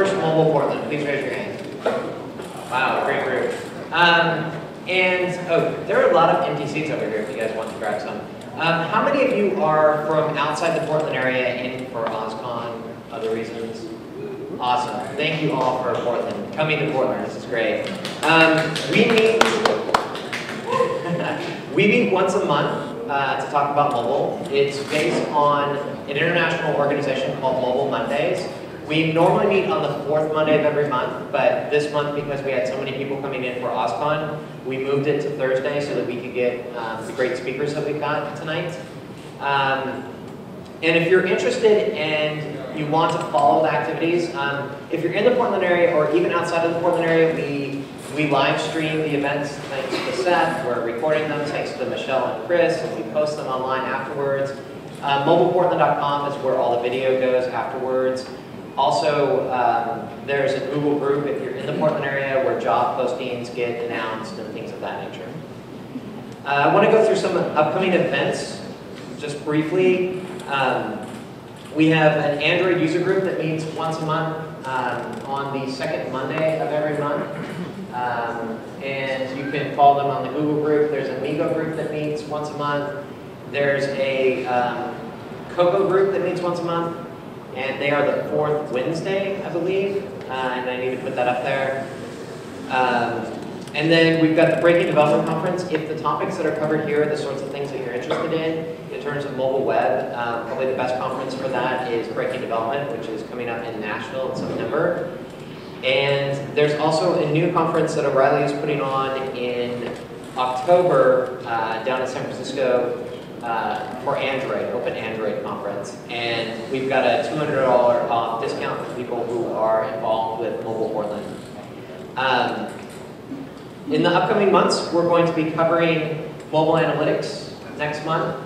first Mobile Portland? Please raise your hand. Wow, great group. Um, and, oh, there are a lot of empty seats over here if you guys want to grab some. Um, how many of you are from outside the Portland area in for OSCON, other reasons? Awesome. Thank you all for Portland, coming to Portland. This is great. Um, we meet we meet once a month uh, to talk about mobile. It's based on an international organization called Mobile Mondays. We normally meet on the fourth Monday of every month, but this month, because we had so many people coming in for OSCON, we moved it to Thursday so that we could get um, the great speakers that we've got tonight. Um, and if you're interested and you want to follow the activities, um, if you're in the Portland area or even outside of the Portland area, we, we live stream the events thanks to Seth. We're recording them thanks to Michelle and Chris, and we post them online afterwards. Uh, mobileportland.com is where all the video goes afterwards. Also, um, there's a Google group if you're in the Portland area where job postings get announced and things of that nature. Uh, I want to go through some upcoming events just briefly. Um, we have an Android user group that meets once a month um, on the second Monday of every month. Um, and you can follow them on the Google group. There's a MeeGo group that meets once a month. There's a um, Cocoa group that meets once a month. And they are the fourth Wednesday, I believe. Uh, and I need to put that up there. Um, and then we've got the Breaking Development Conference. If the topics that are covered here are the sorts of things that you're interested in, in terms of mobile web, um, probably the best conference for that is Breaking Development, which is coming up in Nashville in September. And there's also a new conference that O'Reilly is putting on in October uh, down in San Francisco uh, for Android, Open Android Conference. And we've got a $200 off discount for people who are involved with Mobile Portland. Um, in the upcoming months, we're going to be covering mobile analytics next month.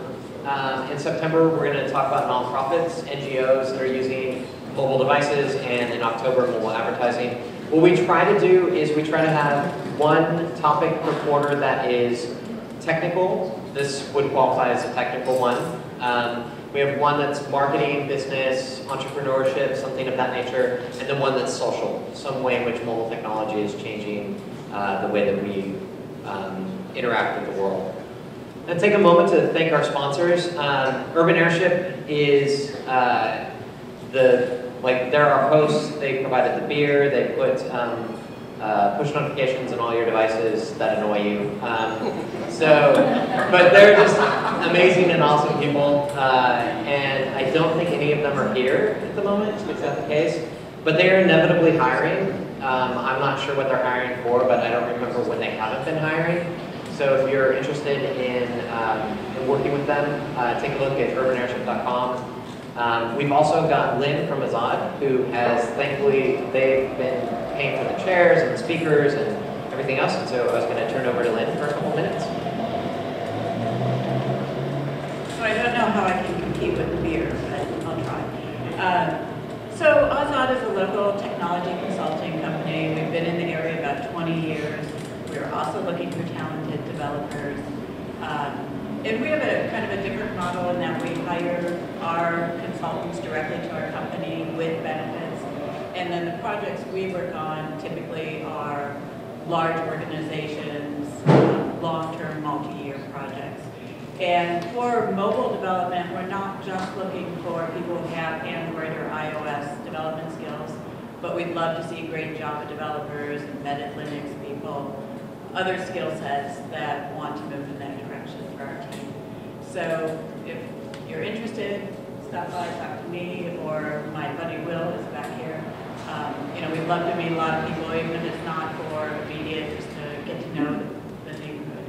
Um, in September, we're going to talk about nonprofits, NGOs that are using mobile devices, and in October, mobile advertising. What we try to do is we try to have one topic per quarter that is technical. This would qualify as a technical one. Um, we have one that's marketing, business, entrepreneurship, something of that nature, and then one that's social, some way in which mobile technology is changing uh, the way that we um, interact with the world. And take a moment to thank our sponsors. Um, Urban Airship is uh, the, like, they're our hosts. They provided the beer. They put um, uh, push notifications on all your devices that annoy you. Um, so, but they're just amazing and awesome people. Uh, and I don't think any of them are here at the moment. Is that the case? But they are inevitably hiring. Um, I'm not sure what they're hiring for, but I don't remember when they haven't been hiring. So if you're interested in, um, in working with them, uh, take a look at urbanairship.com. Um, we've also got Lynn from Azad, who has, thankfully, they've been paying for the chairs and the speakers and everything else. And so I was going to turn over to Lynn for a couple minutes. So I don't know how I can compete with the beer, but I'll try. Uh, so Azad is a local technology consulting company. We've been in the area about 20 years. We're also looking for talented developers. Um, and we have a kind of a different model in that we hire our consultants directly to our company with benefits. And then the projects we work on typically are large organizations, um, long-term, multi-year projects. And for mobile development, we're not just looking for people who have Android or iOS development skills, but we'd love to see great Java developers, embedded Linux people, other skill sets that want to move in that direction for our team. So if you're interested, stop by, talk to me, or my buddy Will is back here. Um, you know, we'd love to meet a lot of people, even if it's not for immediate, just to get to know the, neighborhood.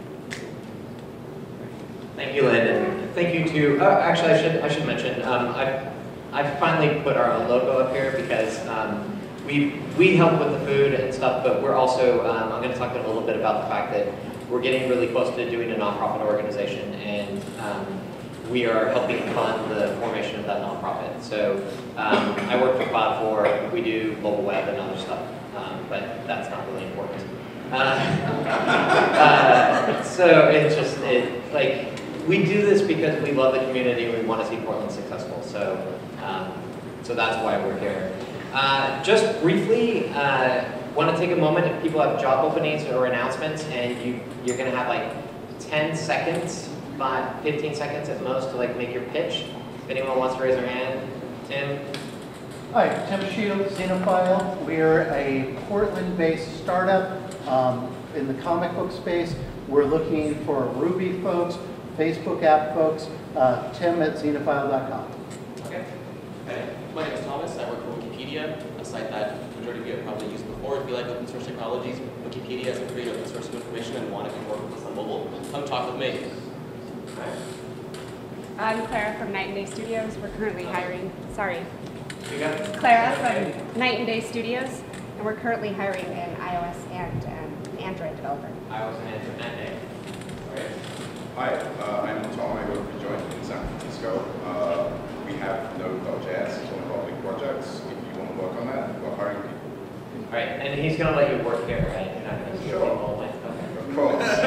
Thank you, Lynn, thank you to, oh, actually, I should, I should mention, um, I've, I've finally put our logo up here because um, we, we help with the food and stuff, but we're also, um, I'm going to talk a little bit about the fact that we're getting really close to doing a nonprofit organization, we are helping fund the formation of that nonprofit. So um, I work for Cloud Four, we do mobile web and other stuff, um, but that's not really important. Uh, uh, so it's just, it, like, we do this because we love the community and we want to see Portland successful. So, um, so that's why we're here. Uh, just briefly, uh, want to take a moment if people have job openings or announcements, and you you're gonna have like 10 seconds, five, 15 seconds at most to like make your pitch. If anyone wants to raise their hand, Tim. Hi, Tim Shields, Xenophile. We're a Portland-based startup um, in the comic book space. We're looking for Ruby folks, Facebook app folks, uh, tim at xenophile.com. Okay. My name is Thomas. I work for Wikipedia, a site that the majority of you have probably used before. If you like open source technologies, Wikipedia is a great open source of information and want to work with us on mobile, come talk with me. I'm Clara from Night and Day Studios. We're currently hiring, sorry, You got it? Clara from Night and Day Studios, and we're currently hiring an iOS and um, Android developer. iOS and Android, internet day. Hi, uh, I'm Tom. I work for Joyent in San Francisco. Uh, we have Node.js, it's one of our big projects. If you want to work on that, we're hiring people. All right, and he's gonna let you work here, right? You're not gonna Sure. go all. Okay. Of course.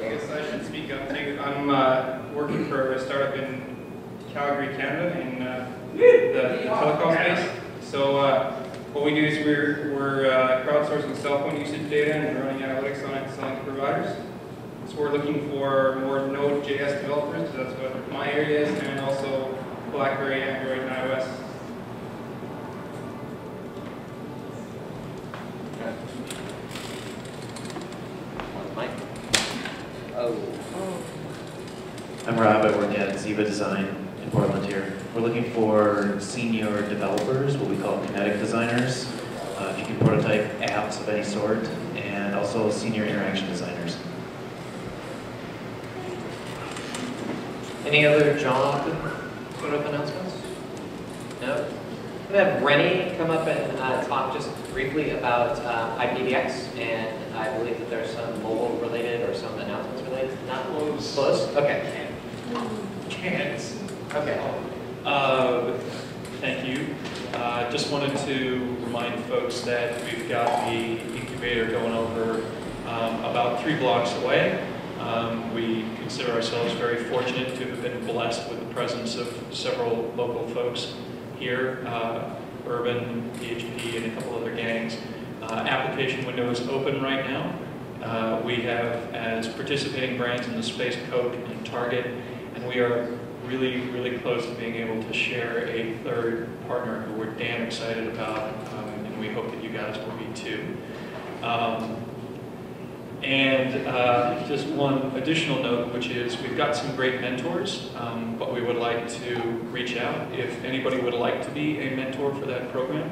I guess I should speak up. Thank you. I'm uh, working for a startup in Calgary, Canada, in uh, the telecom space. So uh, what we do is we're, we're uh, crowdsourcing cell phone usage data and running analytics on it, selling to providers. So we're looking for more Node.js developers, because that's what my area is, and also BlackBerry, Android, and iOS. Mike? Oh. I'm Rob, I work at Ziba Design in Portland here. We're looking for senior developers, what we call kinetic designers, uh, who can prototype apps of any sort, and also senior interaction designers. Any other job sort of announcements? No? I'm gonna have Rennie come up and uh, talk just briefly about uh, IPDX, and I believe that there's some mobile related or some announcements related. Not close. Close? Okay. Can't. Okay. Uh, Thank you. Uh, Just wanted to remind folks that we've got the incubator going over um, about three blocks away. Um, We consider ourselves very fortunate to have been blessed with the presence of several local folks here, uh, Urban, PHP, and a couple other gangs. Uh, Application window is open right now. Uh, We have as participating brands in the space Coke and Target, and we are really, really close to being able to share a third partner who we're damn excited about, um, and we hope that you guys will be too. Um, And uh, just one additional note, which is we've got some great mentors, um, but we would like to reach out. If anybody would like to be a mentor for that program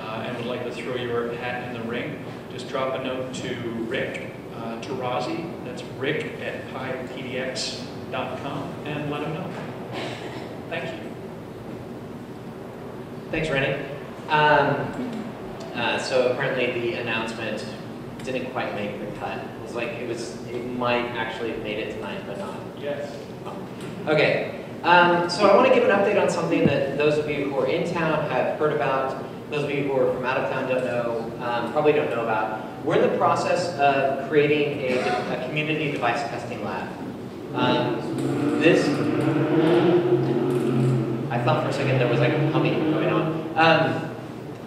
uh, and would like to throw your hat in the ring, just drop a note to Rick uh, Turoczy, that's rick at piepdx.com, and let him know. Thank you. Thanks, Rennie. Um, uh, so apparently the announcement didn't quite make the cut. It was like, it was, it might actually have made it tonight, but not. Yes. Okay, um, so I want to give an update on something that those of you who are in town have heard about, those of you who are from out of town don't know, um, probably don't know about. We're in the process of creating a, a community device testing lab. Um, this, I thought for a second there was like a humming going on. Um,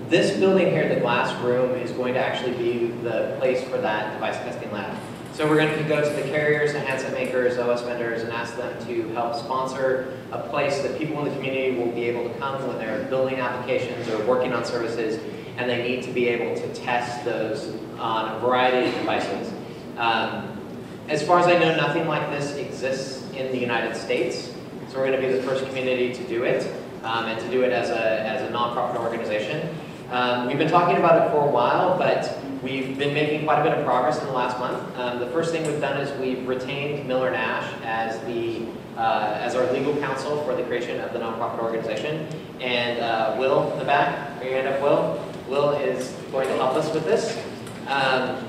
this building here, the glass room, is going to actually be the place for that device testing lab. So we're going to go to the carriers and handset makers, OS vendors, and ask them to help sponsor a place that people in the community will be able to come when they're building applications or working on services, and they need to be able to test those on a variety of devices. Um, as far as I know, nothing like this exists in the United States, so we're going to be the first community to do it, um, and to do it as a, as a nonprofit organization. Um, we've been talking about it for a while, but we've been making quite a bit of progress in the last month. Um, the first thing we've done is we've retained Miller Nash as the uh, as our legal counsel for the creation of the nonprofit organization. And uh, Will in the back, bring your hand up, Will. Will is going to help us with this. Um,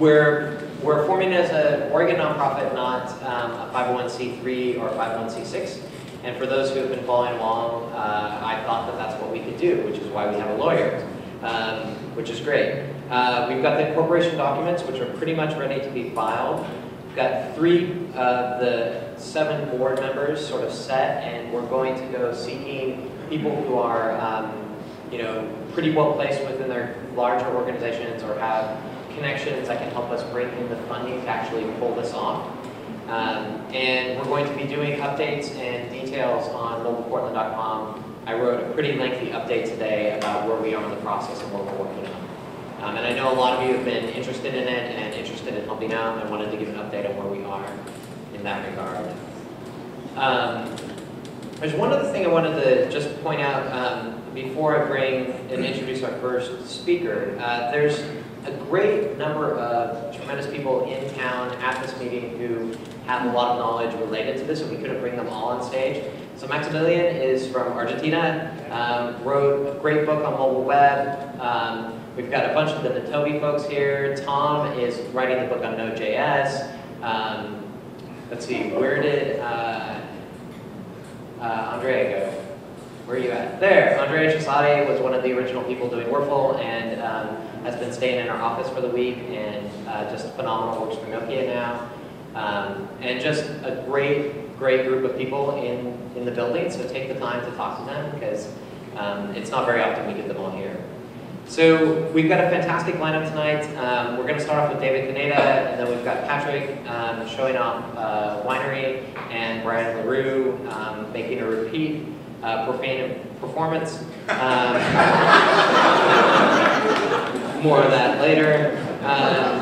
we're we're forming as an Oregon nonprofit, not um, a 501c3 or 501c6. And for those who have been following along, uh, I thought that that's what we could do, which is why we have a lawyer, um, which is great. Uh, we've got the incorporation documents, which are pretty much ready to be filed. We've got three of the seven board members sort of set, and we're going to go seeking people who are, um, you know, pretty well placed within their larger organizations or have connections that can help us bring in the funding to actually pull this off. Um, and we're going to be doing updates and details on mobileportland.com. I wrote a pretty lengthy update today about where we are in the process and what we're working on. Um, and I know a lot of you have been interested in it and interested in helping out, and I wanted to give an update on where we are in that regard. Um, there's one other thing I wanted to just point out um, before I bring and introduce our first speaker. Uh, there's a great number of tremendous people in town at this meeting who have a lot of knowledge related to this, and we couldn't bring them all on stage. So Maximilian is from Argentina, um, wrote a great book on mobile web. Um, we've got a bunch of the Nitobi folks here. Tom is writing the book on Node.js. Um, let's see, where did uh, uh, Andrea go? Where are you at? There, Andrea Trasatti was one of the original people doing WURFL and um, has been staying in our office for the week and uh, just phenomenal, works for Nokia now. Um, and just a great, great group of people in, in the building, so take the time to talk to them because um, it's not very often we get them all here. So we've got a fantastic lineup tonight. Um, we're going to start off with David Kaneda, and then we've got Patrick um, showing off uh, Weinre, and Brian LeRoux um, making a repeat uh, profane performance. More of that later. Um,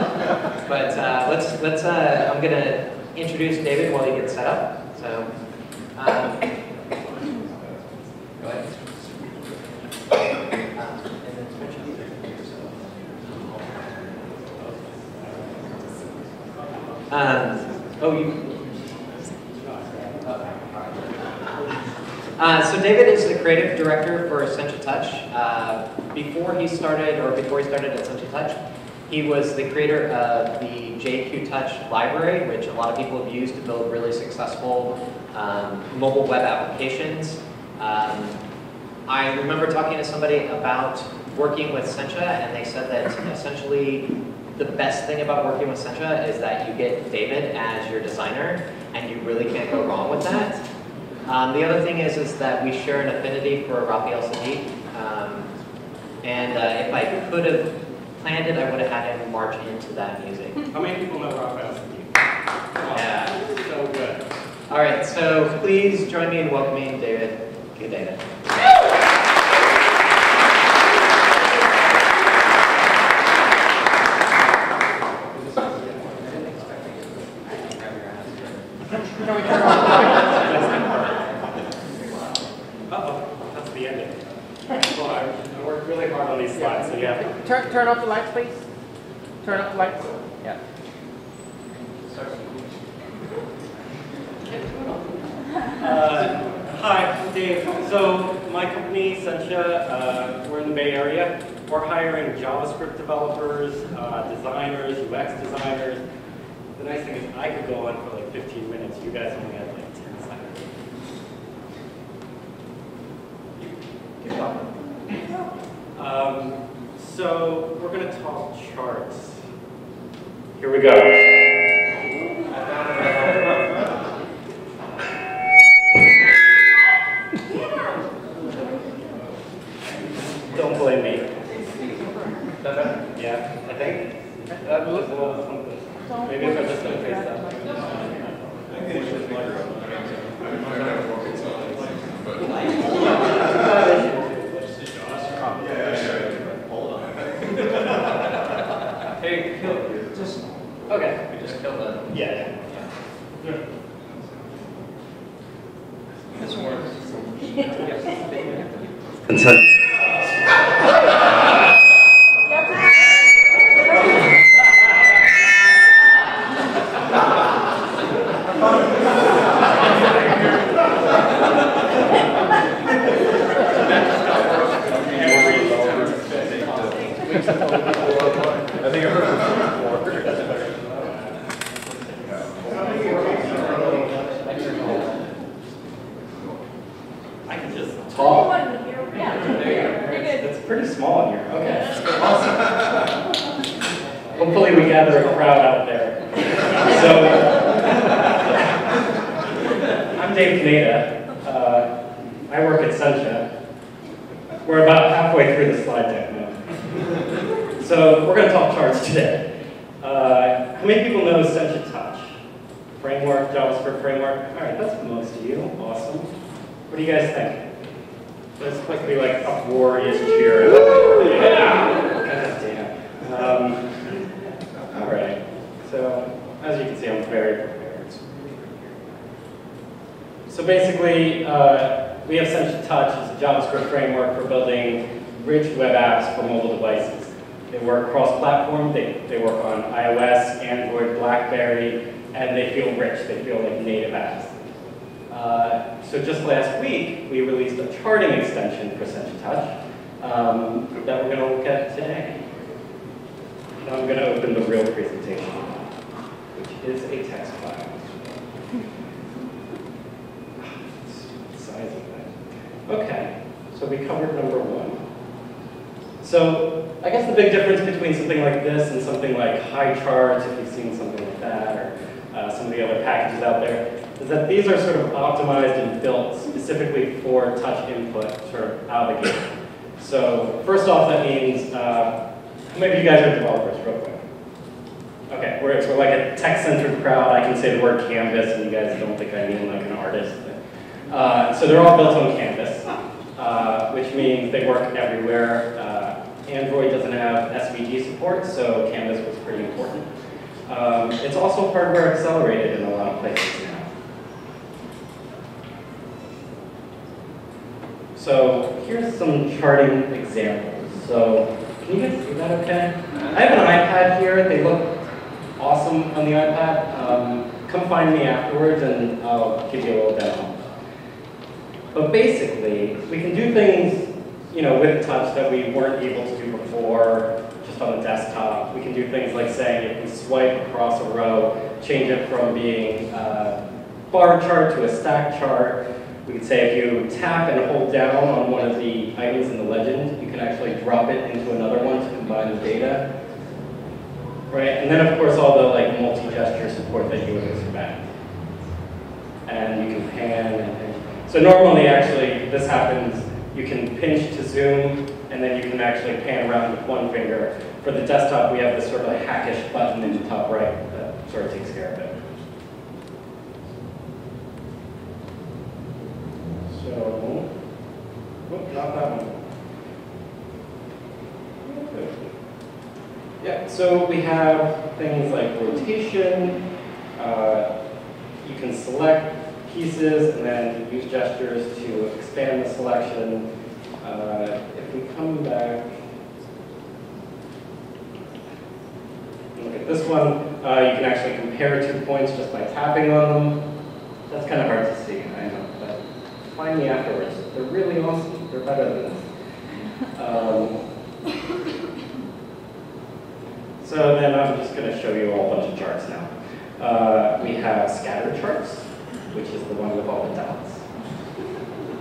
but uh, let's let's. Uh, I'm going to introduce David while he gets set up. So. Um. Um, oh, you. Uh, so David is the creative director for Sencha Touch. Uh, before he started, or before he started at Sencha Touch, he was the creator of the jQTouch library, which a lot of people have used to build really successful um, mobile web applications. Um, I remember talking to somebody about working with Sencha, and they said that essentially the best thing about working with Sencha is that you get David as your designer, and you really can't go wrong with that. Um, the other thing is, is that we share an affinity for Raphael Saadiq, um, and uh, if I could have planned it, I would have had him march into that music. How many people know Raphael Saadiq? Yeah. So good. All right, so please join me in welcoming David. Good David. Uh-oh, that's the ending. Well, I I worked really hard on these slides, so yeah. Turn, turn off the lights, please. Turn off the lights. Yeah. Uh, Hi, I'm Dave. So my company, Sencha, uh, we're in the Bay Area. We're hiring JavaScript developers, uh, designers, UX designers. The nice thing is I could go on for like 15 minutes. You guys only have like 10 seconds. Um, so we're going to talk charts. Here we go. So here's some charting examples. So can you guys see that okay? I have an iPad here. They look awesome on the iPad. Um, come find me afterwards and I'll give you a little demo. But basically, we can do things you know, with touch that we weren't able to do before just on the desktop. We can do things like saying if we swipe across a row, change it from being a bar chart to a stack chart. We could say if you tap and hold down on one of the items in the legend, you can actually drop it into another one to combine the data. Right, and then of course all the like multi-gesture support that you would expect. And you can pan and, and so normally actually this happens you can pinch to zoom, and then you can actually pan around with one finger. For the desktop, we have this sort of like hackish button in the top right that sort of takes care of it. So, whoop, not that one. Okay. Yeah, so we have things like rotation. Uh, you can select pieces and then use gestures to expand the selection. Uh, if we come back, look at this one, uh, you can actually compare two points just by tapping on them. That's kind of hard to see, I know, find me afterwards. They're really awesome. They're better than this. Um, so then I'm just going to show you a bunch of charts now. Uh, we have scatter charts which is the one with all the dots.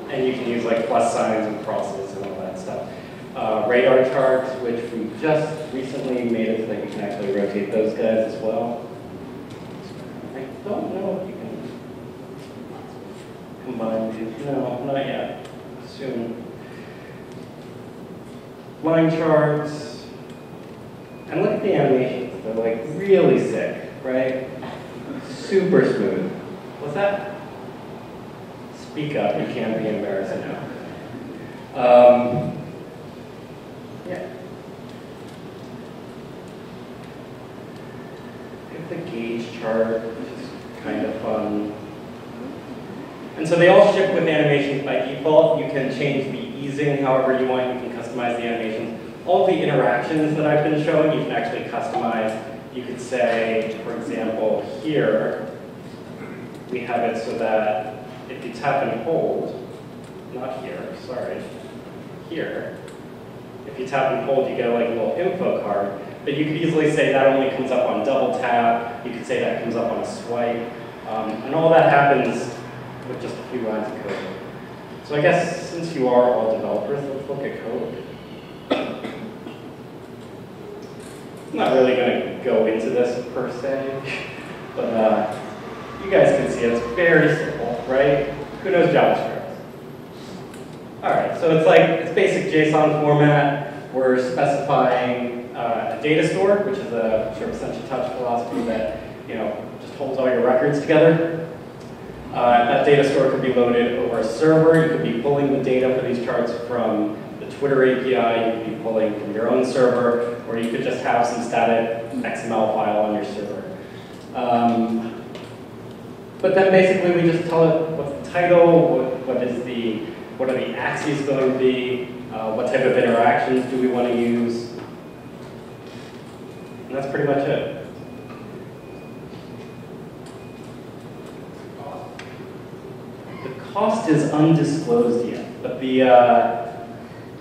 And you can use like plus signs and crosses and all that stuff. Uh, radar charts, which we just recently made it so that you can actually rotate those guys as well. I don't know if you combine these. No, not yet. Soon. Line charts. And look at the animations. They're like really sick, right? Super smooth. What's that? Speak up, you can't be embarrassed now. Um, yeah. The gauge chart, which is kind of fun. And so they all ship with animations by default. You can change the easing however you want. You can customize the animations. All the interactions that I've been showing, you can actually customize. You could say, for example, here, we have it so that if you tap and hold, not here, sorry, here, if you tap and hold, you get like a little info card, but you could easily say that only comes up on double tap, you could say that comes up on a swipe, um, and all that happens with just a few lines of code. So I guess since you are all developers, let's look at code. I'm not really going to go into this per se, but uh, you guys can see it's very simple, right? Who knows JavaScript? All right, so it's like, it's basic JSON format. We're specifying uh, a data store, which is a sort of Sencha Touch philosophy that you know just holds all your records together. Uh, that data store could be loaded over a server. You could be pulling the data for these charts from the Twitter API. You could be pulling from your own server, or you could just have some static XML file on your server. Um, but then basically we just tell it what's the title, what, what is the, what are the axes going to be, uh, what type of interactions do we want to use. And that's pretty much it. The cost is undisclosed yet, but the, uh,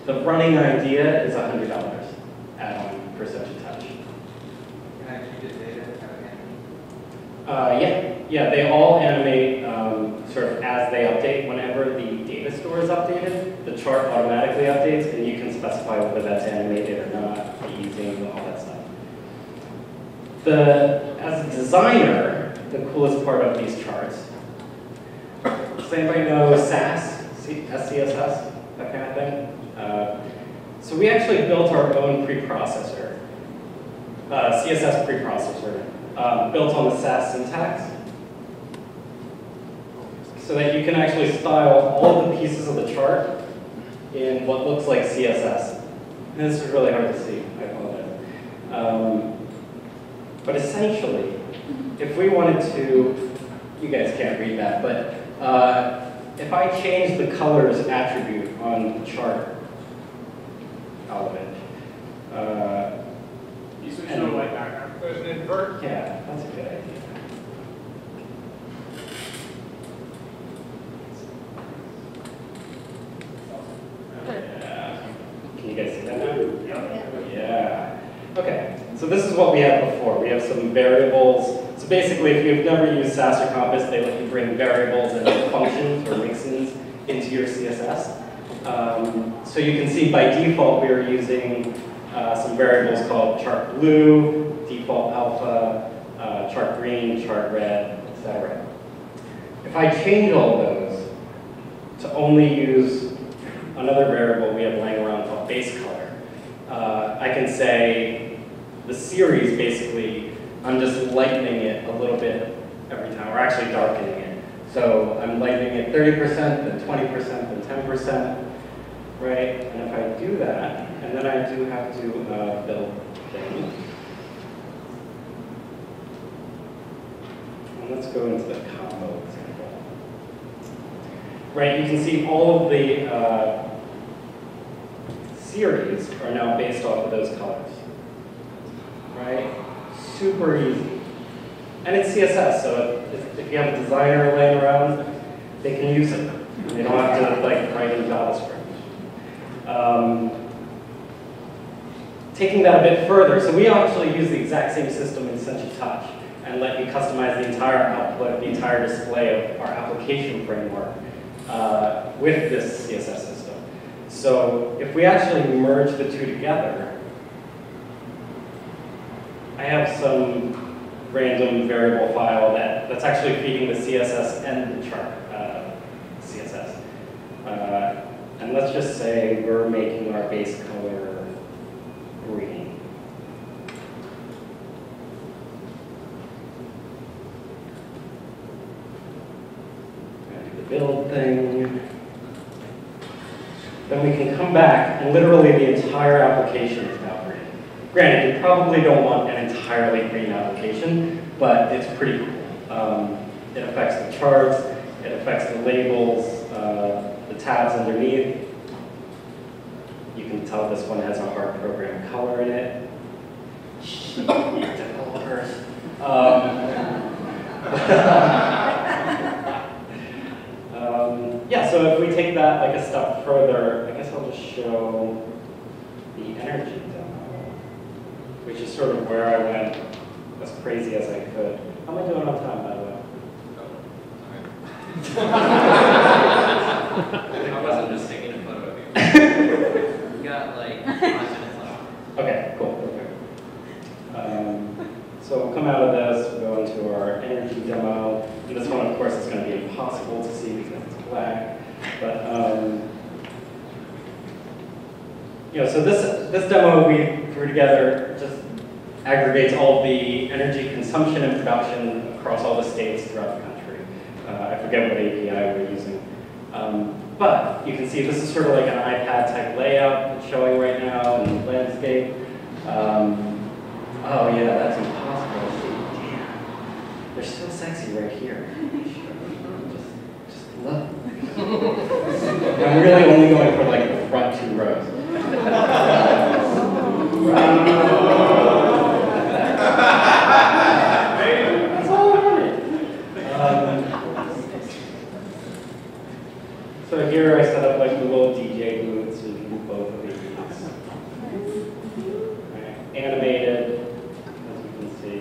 the running idea is $100 add-on for Sencha Touch. Can I keep the data kind of handy? Uh, yeah, yeah, they all animate um, sort of as they update. Whenever the data store is updated, the chart automatically updates, and you can specify whether that's animated or not, using all that stuff. The, as a designer, the coolest part of these charts, does anybody know Sass, SCSS, that kind of thing? Uh, so we actually built our own preprocessor, uh, CSS preprocessor, um, built on the Sass syntax, so that you can actually style all the pieces of the chart in what looks like CSS. And this is really hard to see, I apologize. Um, but essentially, if we wanted to, you guys can't read that, but uh, if I change the colors attribute on the chart element, uh, You switch to a white background. There's an invert. yeah, that's a good idea. Yeah. Can you guys see that now? Yeah. Okay, so this is what we had before. We have some variables. So basically, if you've never used Sass or Compass, they let you bring variables and functions or mixins into your CSS. Um, so you can see by default, we are using uh, some variables called chart blue, default alpha, uh, chart green, chart red, etc. If I change all those to only use another variable we have laying around called base color, uh, I can say the series basically, I'm just lightening it a little bit every time, or actually darkening it. So I'm lightening it 30%, then 20%, then 10%, right? And if I do that, and then I do have to uh, build things. And let's go into the combo example. Right, you can see all of the uh, series are now based off of those colors. Right? Super easy. And it's CSS, so if, if you have a designer laying around, they can use it. They don't have to like write in JavaScript. Um, taking that a bit further, so we actually use the exact same system in Sencha Touch and let you customize the entire output, the entire display of our application framework uh, with this CSS system. So if we actually merge the two together, I have some random variable file that, that's actually feeding the CSS and the chart uh, CSS. Uh, and let's just say we're making our base color green. Do the build thing. Then we can come back and literally the entire application is now green. Granted, you probably don't want an entirely green application, but it's pretty cool. Um, it affects the charts, it affects the labels, uh, the tabs underneath. You can tell this one has a hard program color in it. Developers. Um, um, yeah, so if we take that like a step further, I guess I'll just show the energy which is sort of where I went as crazy as I could. How am I doing on time, by the way? I wasn't just taking a photo of you. We got like five minutes left. Okay, cool, perfect. Um, so we'll come out of this, we'll go into our energy demo. And this one, of course, is going to be impossible to see because it's black. But um, you know, so this, this demo we threw together just aggregates all the energy consumption and production across all the states throughout the country. Uh, I forget what API we're using. Um, but you can see this is sort of like an iPad type layout it's showing right now in landscape. Um, oh yeah, that's impossible to see. Damn. They're so sexy right here. Just, just. I'm really only going for like the front two rows. That's all I wanted. Um, so here I set up like the little DJ booths so you can do both of these. Right, Animated, as you can see.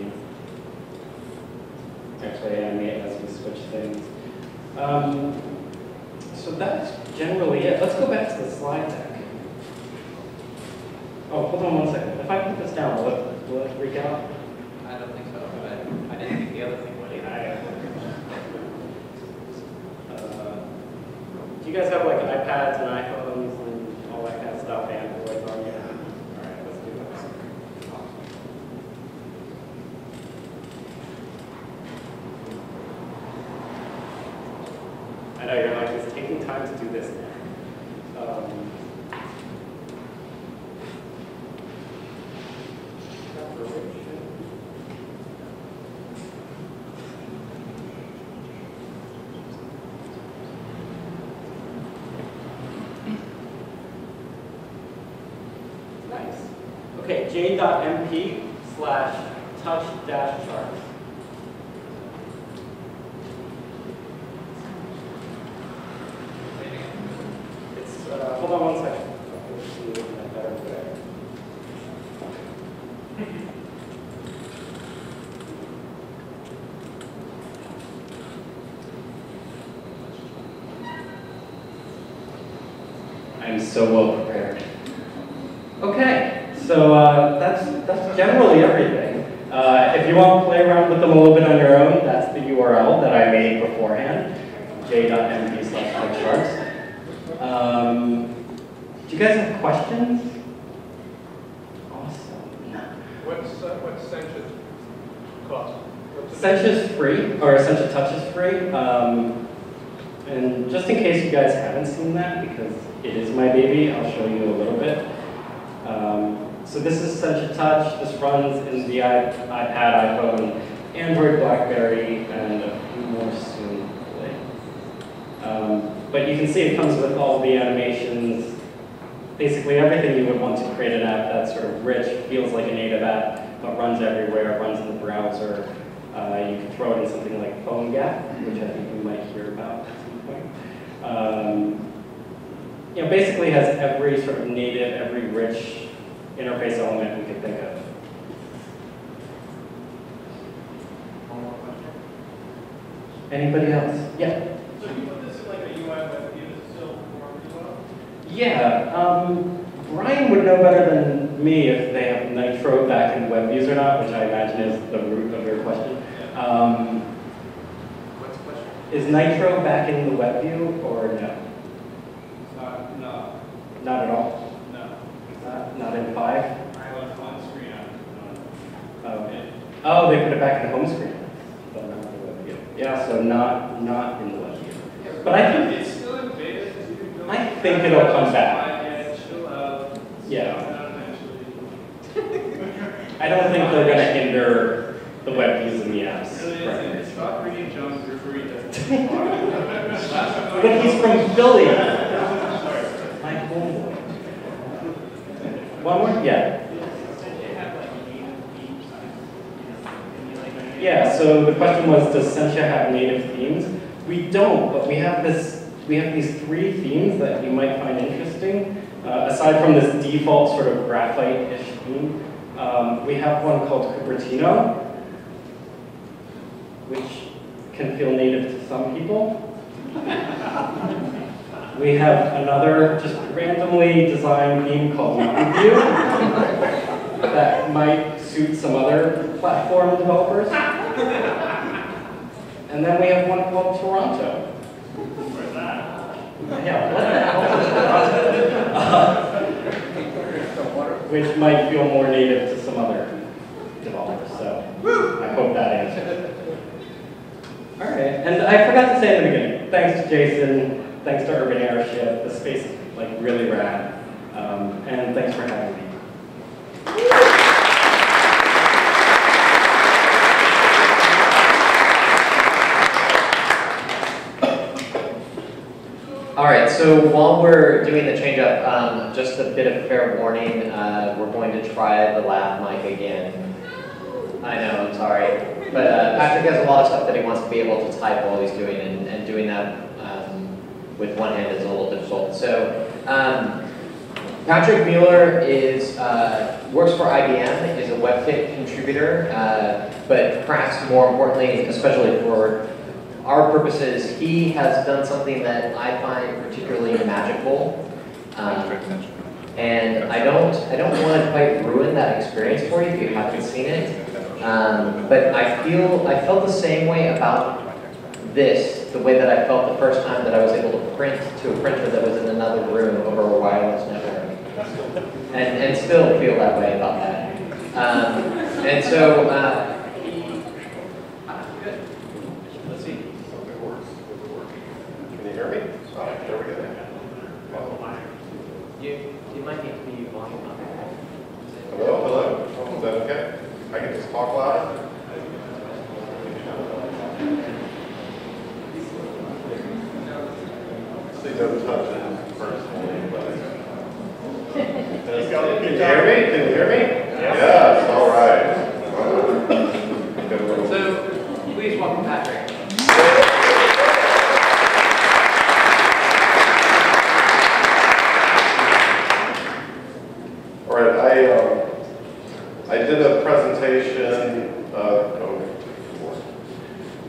Actually animate as we switch things. Um, so that's generally it. Let's go back to the slide deck. Oh, hold on one second. If I put this down, will it, will it freak out? I don't think so, but I didn't think the other thing would either. Uh, Do you guys have like iPads and iPhones and all that kind of stuff, Androids on you? All right, let's do this. I know you're like, it's taking time to do this. Um, Nice. Okay, j.mp slash touch dash charts. It's, uh, hold on one second. Let's see if I better do it. I'm well prepared. Okay, so uh, that's, that's generally everything. Uh, if you want to play around with them a little bit on your own, that's the URL that I made beforehand, j.mp slash charts. Um, do you guys have questions? Awesome. What's, uh, what's Sencha's cost? What's it- Sencha's free, or Sencha Touch is free. Um, and just in case you guys haven't seen that, because it is my baby, I'll show you a little bit. Um, so this is Sencha Touch. This runs in the i- iPad, iPhone, Android, BlackBerry, and a few more soon. hopefully. Um, but you can see it comes with all the animations, basically everything you would want to create an app that's sort of rich, feels like a native app, but runs everywhere, runs in the browser. Uh, you can throw it in something like PhoneGap, which I think you might hear about at some point. Um, you know, basically has every sort of native, every rich interface element we could think of. Anybody else? Yeah. So you put this in like a UI web view, does it still work as well? Yeah, um, Brian would know better than me if they have Nitro back in web views or not, which I imagine is the root of your question. Um, What's the question? is Nitro back in the web view or no? Uh, no, Not at all? no. Not, not in five? I left one screen on. Oh, they put it back in the home screen, but not in the web view. Yeah, so not, not in the web view. But I think, It's still in beta, so you can go. I think it'll come back. Yeah, chill out. Yeah. Slow down eventually. I don't think they're gonna hinder the web views and the apps. Really, it's, it's stop reading junk, you're free to. But he's from Philly. My homeboy. One more? Yeah. Yeah, so the question was, does Sencha have native themes? We don't, but we have this, we have these three themes that you might find interesting. Uh, aside from this default sort of graphite-ish theme, um, we have one called Cupertino, which can feel native to some people. We have another just randomly designed theme called Mountain View that might suit some other platform developers. And then we have one called Toronto. Yeah, what the hell is Toronto? which might feel more native to some other developers. So I hope that answers it. All right, and I forgot to say in the beginning, thanks to Jason, thanks to Urban Airship, the space is like really rad, um, and thanks for having me. All right, so while we're doing the change up, um, just a bit of fair warning, uh, we're going to try the lav mic again. I know, I'm sorry. But uh, Patrick has a lot of stuff that he wants to be able to type while he's doing, and, and doing that um, with one hand is a little difficult. So um, Patrick Mueller is, uh, works for IBM, is a WebKit contributor, uh, but perhaps more importantly, especially for our purposes, he has done something that I find particularly magical. Um, and I don't, I don't want to quite ruin that experience for you if you haven't seen it. Um, but I feel, I felt the same way about this, the way that I felt the first time that I was able to print to a printer that was in another room over a wireless network. And, and still feel that way about that. Um, and so, uh, Let's see. Something works. Does it work? Can you hear me? Oh, there we go. you, you might need to be volume up. Hello, hello. Is that okay? I can just talk louder? Please don't touch it. Can you hear me? Can you hear me? Yes, all right. Got a little- So, please welcome Patrick. All right, I, um, I did a presentation, uh, oh,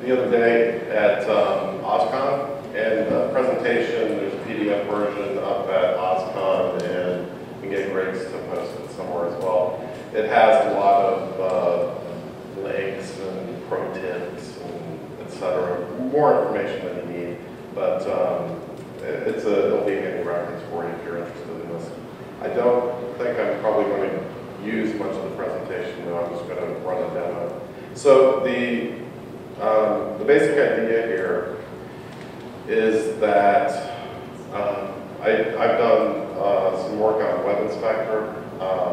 the other day at, um, OSCON, and the presentation, there's a PDF version up at OSCON, and we get Greg's to post it somewhere as well. It has a lot of, uh, links and pro tips and et cetera, more information than you need, but, um, it- it's a, it'll be in reference for you if you're interested in this. I don't think I'm probably going to use much of the presentation, though I'm just going to run a demo. So the, um, the basic idea here is that um, I, I've done uh, some work on Web Inspector, uh,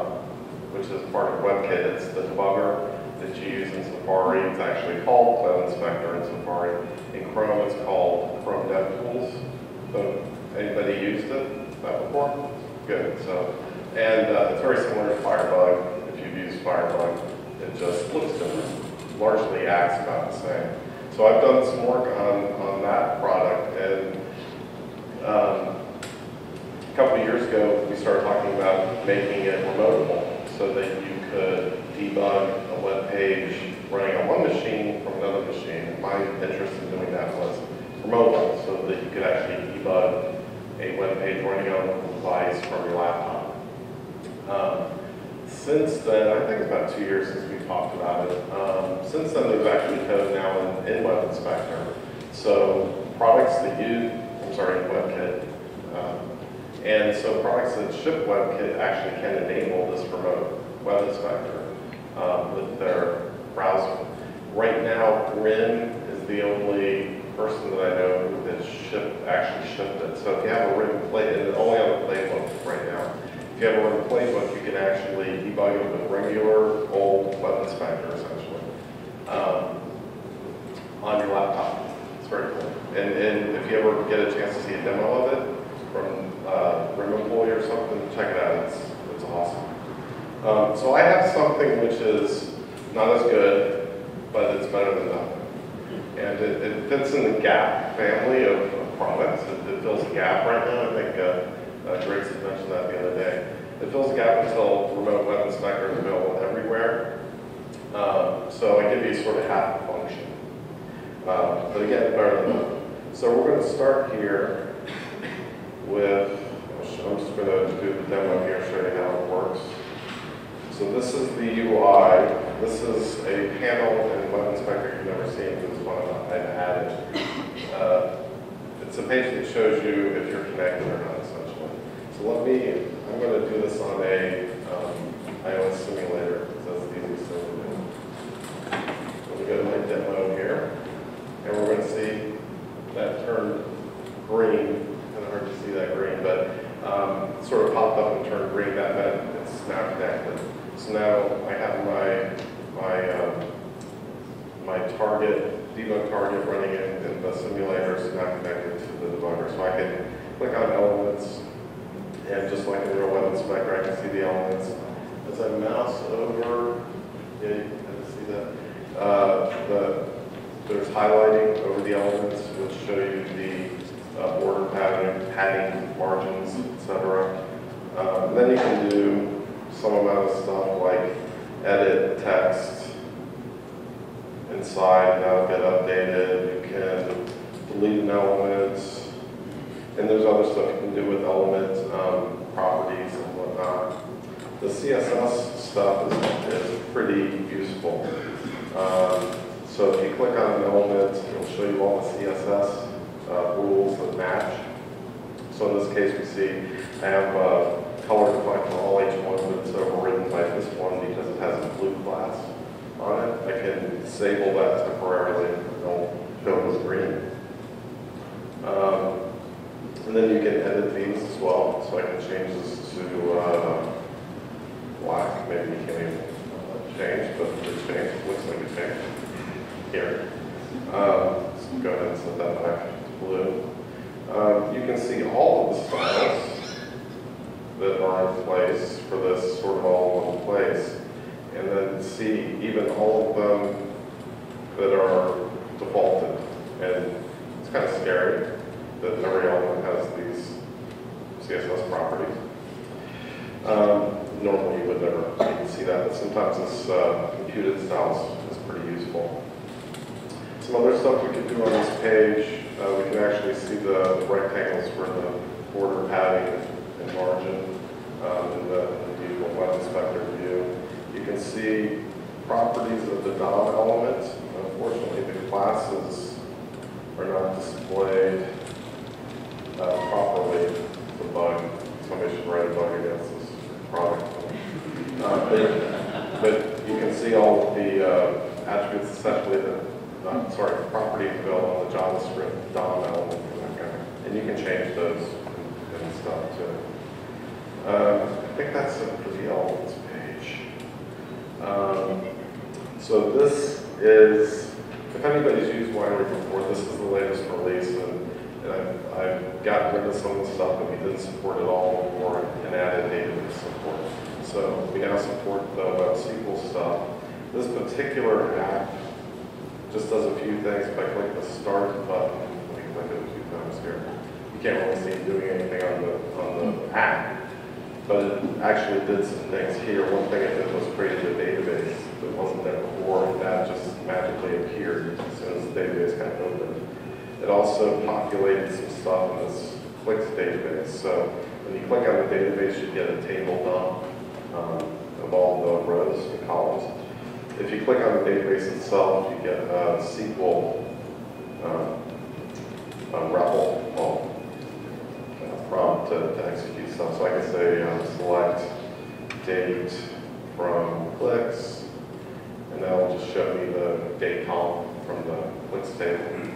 which is part of WebKit. It's the debugger that you use in Safari. It's actually called Web Inspector in Safari. In Chrome, it's called Chrome DevTools. So anybody used it that before? Good. So, and uh, it's very similar to Firebug. If Firebug, it just looks different. Largely acts about the same. So I've done some work on, on that product, and um, a couple of years ago, we started talking about making it remotable so that you could debug a web page running on one machine from another machine. My interest in doing that was remotable so that you could actually debug a web page running on a device from your laptop. Um, since then, I think it's about two years since we talked about it. Um, since then, there's actually code now in, in Web Inspector. So products that use, I'm sorry, WebKit, um, and so products that ship WebKit actually can enable this remote Web Inspector um, with their browser. Right now, RIM is the only person that I know that ship, actually shipped it. So if you have a RIM play, and only on the playbook right now, you have a RIM playbook, you can actually debug it with regular old Web Inspector essentially um, on your laptop. It's very cool. And, and if you ever get a chance to see a demo of it from uh, RIM employee or something, check it out. It's, it's awesome. Um, so I have something which is not as good, but it's better than nothing. And it, it fits in the Gap family of, of products. It, it fills a gap right now. I think uh, uh, had mentioned that the other day. It fills a gap until remote web inspector is available everywhere. Um, so it give you sort of half the function. Uh, but again, better than nothing. So we're going to start here with, I'm just going to do the demo here, show you how it works. So this is the UI. This is a panel in Web Inspector you've never seen. This is one I've added. Uh, it's a page that shows you if you're connected or not. So let me, I'm going to do this on a um, iOS simulator, because that's the easiest thing to do. So we go to my demo here, and we're gonna see that turn green, kind of hard to see that green, but um, sort of popped up and turned green, that meant it's now connected. So now I have my, my, um, my target, debug target running in, in the simulator is now connected to the debugger. So I can click on elements, and just like in real web inspector, I can see the elements. As I mouse over, yeah, you can see that. Uh, the, there's highlighting over the elements, which show you the uh, border padding, padding, margins, etc. Uh, then you can do some amount of stuff like edit text inside, now get updated. You can delete an element, and there's other stuff you can do with element um, properties and whatnot. The CSS stuff is, is pretty useful. Um, so if you click on an element, it'll show you all the CSS uh, rules that match. So in this case, we see I have uh, color defined for all H1, but it's overridden by this one because it has a blue class on it. I can disable that temporarily and it'll show as green. Um, and then you can edit these as well. So I can change this to uh, black. Maybe you can't even uh, change, but it changed. Looks like it changed here. Um, so go ahead and set that back to blue. Um, you can see all of the styles that are in place for this sort of all in one place. And then see even all of them that are defaulted. And it's kind of scary that every element has these CSS properties. Um, normally you would never see that, but sometimes this uh, computed styles is pretty useful. Some other stuff we can do on this page, uh, we can actually see the rectangles for the border padding and margin um, in the, in the usual web inspector view. You can see properties of the DOM element. Unfortunately, the classes are not displayed uh, properly. A bug. Somebody should write a bug against this product. Uh, but, but you can see all the uh, attributes essentially the sorry, properties available on the JavaScript DOM element guy. And you can change those and, and stuff too. Um, I think that's it for the elements page. Um, so this is, if anybody's used Weinre before, this is the latest release, and, and I've, I've gotten rid of some of the stuff that we didn't support at all before and added database support. So we now support the SQL stuff. This particular app just does a few things. If I click the start button, let me click it a few times here. You can't really see it doing anything on the on the app but it actually did some things here. One thing it did was created a database that wasn't there before, and that just magically appeared as the database got opened. It also populated some stuff in this clicks database. So when you click on the database, you get a table dump um, of all the rows and columns. If you click on the database itself, you get a SQL um, a REPL, well, prompt to, to execute stuff. So I can say um, select date from clicks, and that will just show me the date column from the clicks table.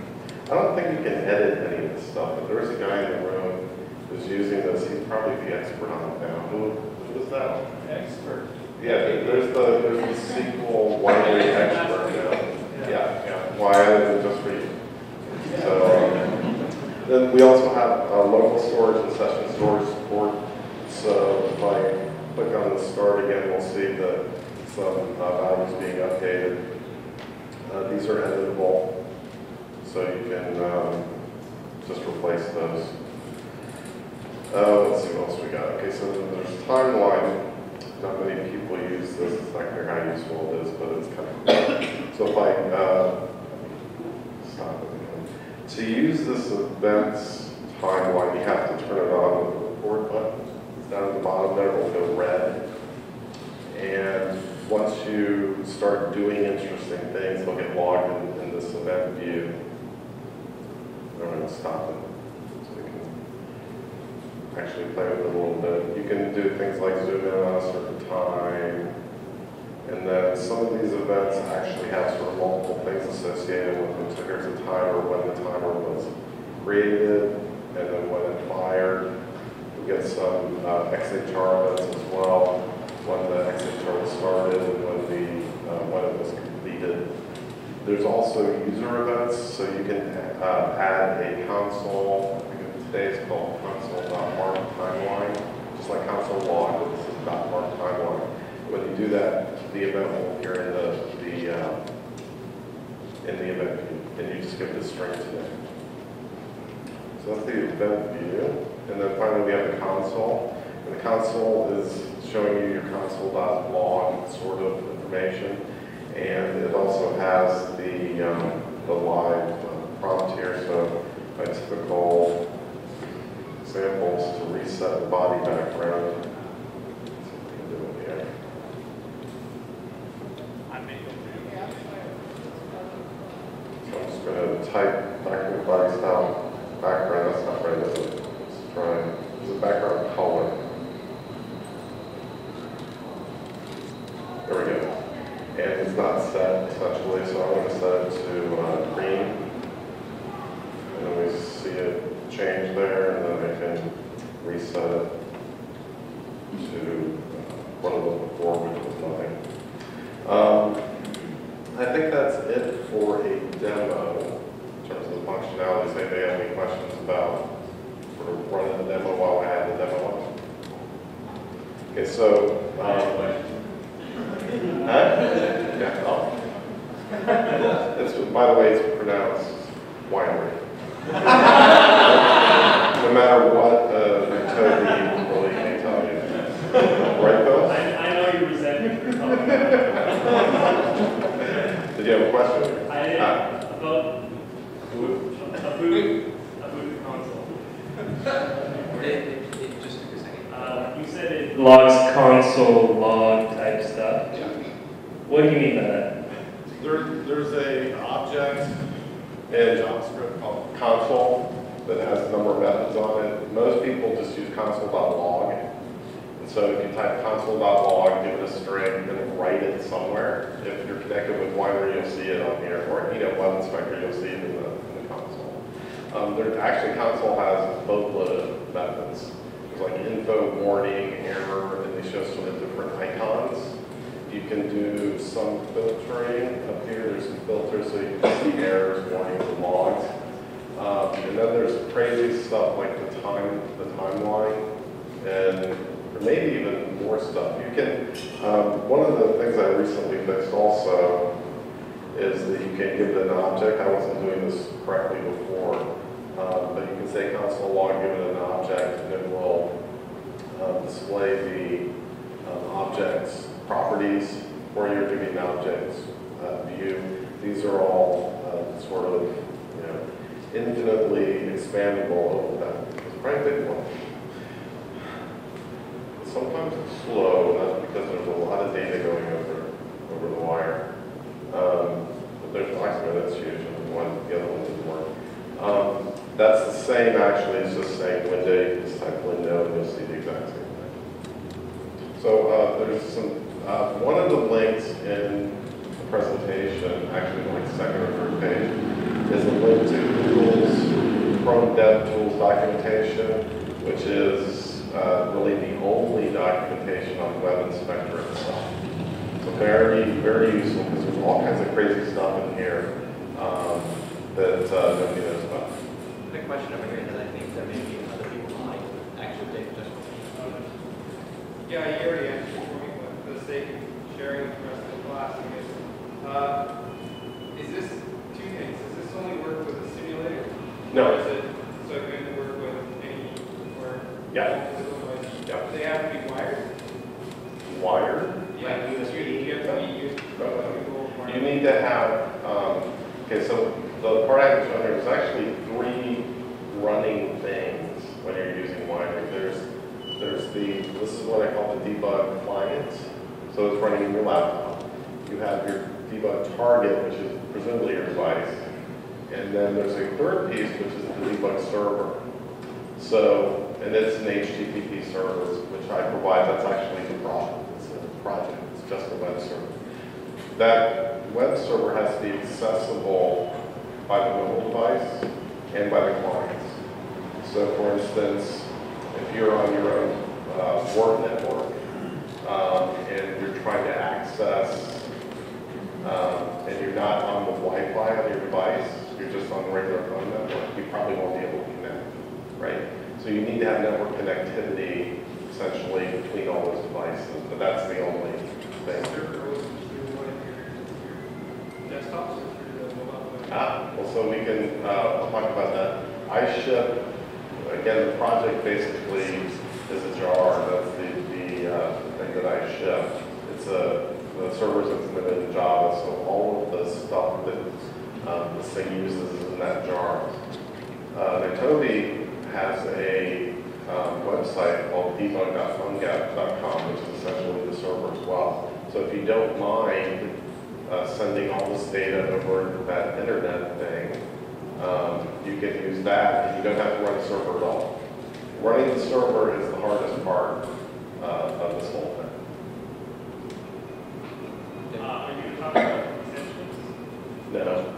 I don't think you can edit any of this stuff, but there is a guy in the room who's using this. He's probably the expert on it now. Who, who is that? Expert. Yeah, there's the there's the SQL Weinre expert now. Yeah, yeah. Why I didn't just read. So. Um, then we also have uh, local storage and session storage support. So if I click on the start again, we'll see that some uh, values being updated. Uh, these are editable, so you can um, just replace those. Uh, let's see what else we got. Okay, so there's timeline. Not many people use this. It's not clear how useful it is, but it's kind of cool. So if I uh, stop it. To use this events timeline, you have to turn it on with the record button. It's down at the bottom there, it'll go red. And once you start doing interesting things, they'll get logged in, in this event view. I'm going to stop it so we can actually play with it a little bit. You can do things like zoom in on a certain time. And then some of these events actually have sort of multiple things associated with them. So here's a timer when the timer was created, and then when it fired. We get some uh, XHR events as well, when the XHR was started and when the, uh, when it was completed. There's also user events, so you can uh, add a console, I think today it's called console.mark timeline, just like console log, but this is dot mark timeline. When you do that, the event will appear in the, the, uh, in the event and you just the string to it. So that's the event view. And then finally, we have the console. And the console is showing you your console.log sort of information. And it also has the, um, the live uh, prompt here. So my typical examples to reset the body background. Let's see if we can do it here. So I'm just going to type object's properties or you're giving an object uh, view. These are all uh, sort of, you know, infinitely expandable over that. It's pretty big one. Sometimes it's slow, and that's because there's a lot of data going over over the wire. Um, but there's actually that's huge, and one the other one didn't work. Um, that's the same actually, it's just saying window, you just type window and you'll see the exact same. So uh, there's some, uh, one of the links in the presentation, actually like second or third page, is a link to Google's Chrome DevTools documentation, which is uh, really the only documentation on Web Inspector itself. So very, very useful because there's all kinds of crazy stuff in here um, that uh, nobody knows about. Quick question over here that I think that maybe other people might actually take just. Yeah, you already for me, but for the sake of sharing with the rest of the class, I guess. Uh, Is this, two things, does this only work with a simulator? No. Or is it, so it can work with any, or? Yeah. Yeah. They have to be wired? Wired? Yeah, you, you have to be used. You need to have, um, okay, so the part I have shown here is actually three running things when you're using Weinre. There's, there's the, this is what I call the debug client. So it's running in your laptop. You have your debug target, which is presumably your device. And then there's a third piece, which is the debug server. So and it's an HTTP service, which I provide, that's actually the project, it's a project, it's just a web server. That web server has to be accessible by the mobile device and by the clients. So for instance, if you're on your own uh, work network, um, and you're trying to access, um, and you're not on the Wi-Fi on your device, you're just on the regular phone network, you probably won't be able to connect, right? So you need to have network connectivity essentially between all those devices, but that's the only thing. Desktops or through the? Ah, well, so we can, uh, talk about that. I ship, again, the project basically is a jar, that's the, the, uh, thing that I ship. It's a, the server's implemented in Java, so all of the stuff that, um, this thing uses is in that jar. Uh, has a, um, website called debug.phonegap.com, which is essentially the server as well. So if you don't mind, uh, sending all this data over that internet thing, um, you can use that, and you don't have to run the server at all. Running the server is the hardest part uh, of this whole thing. Uh, are you gonna talk about extensions? No.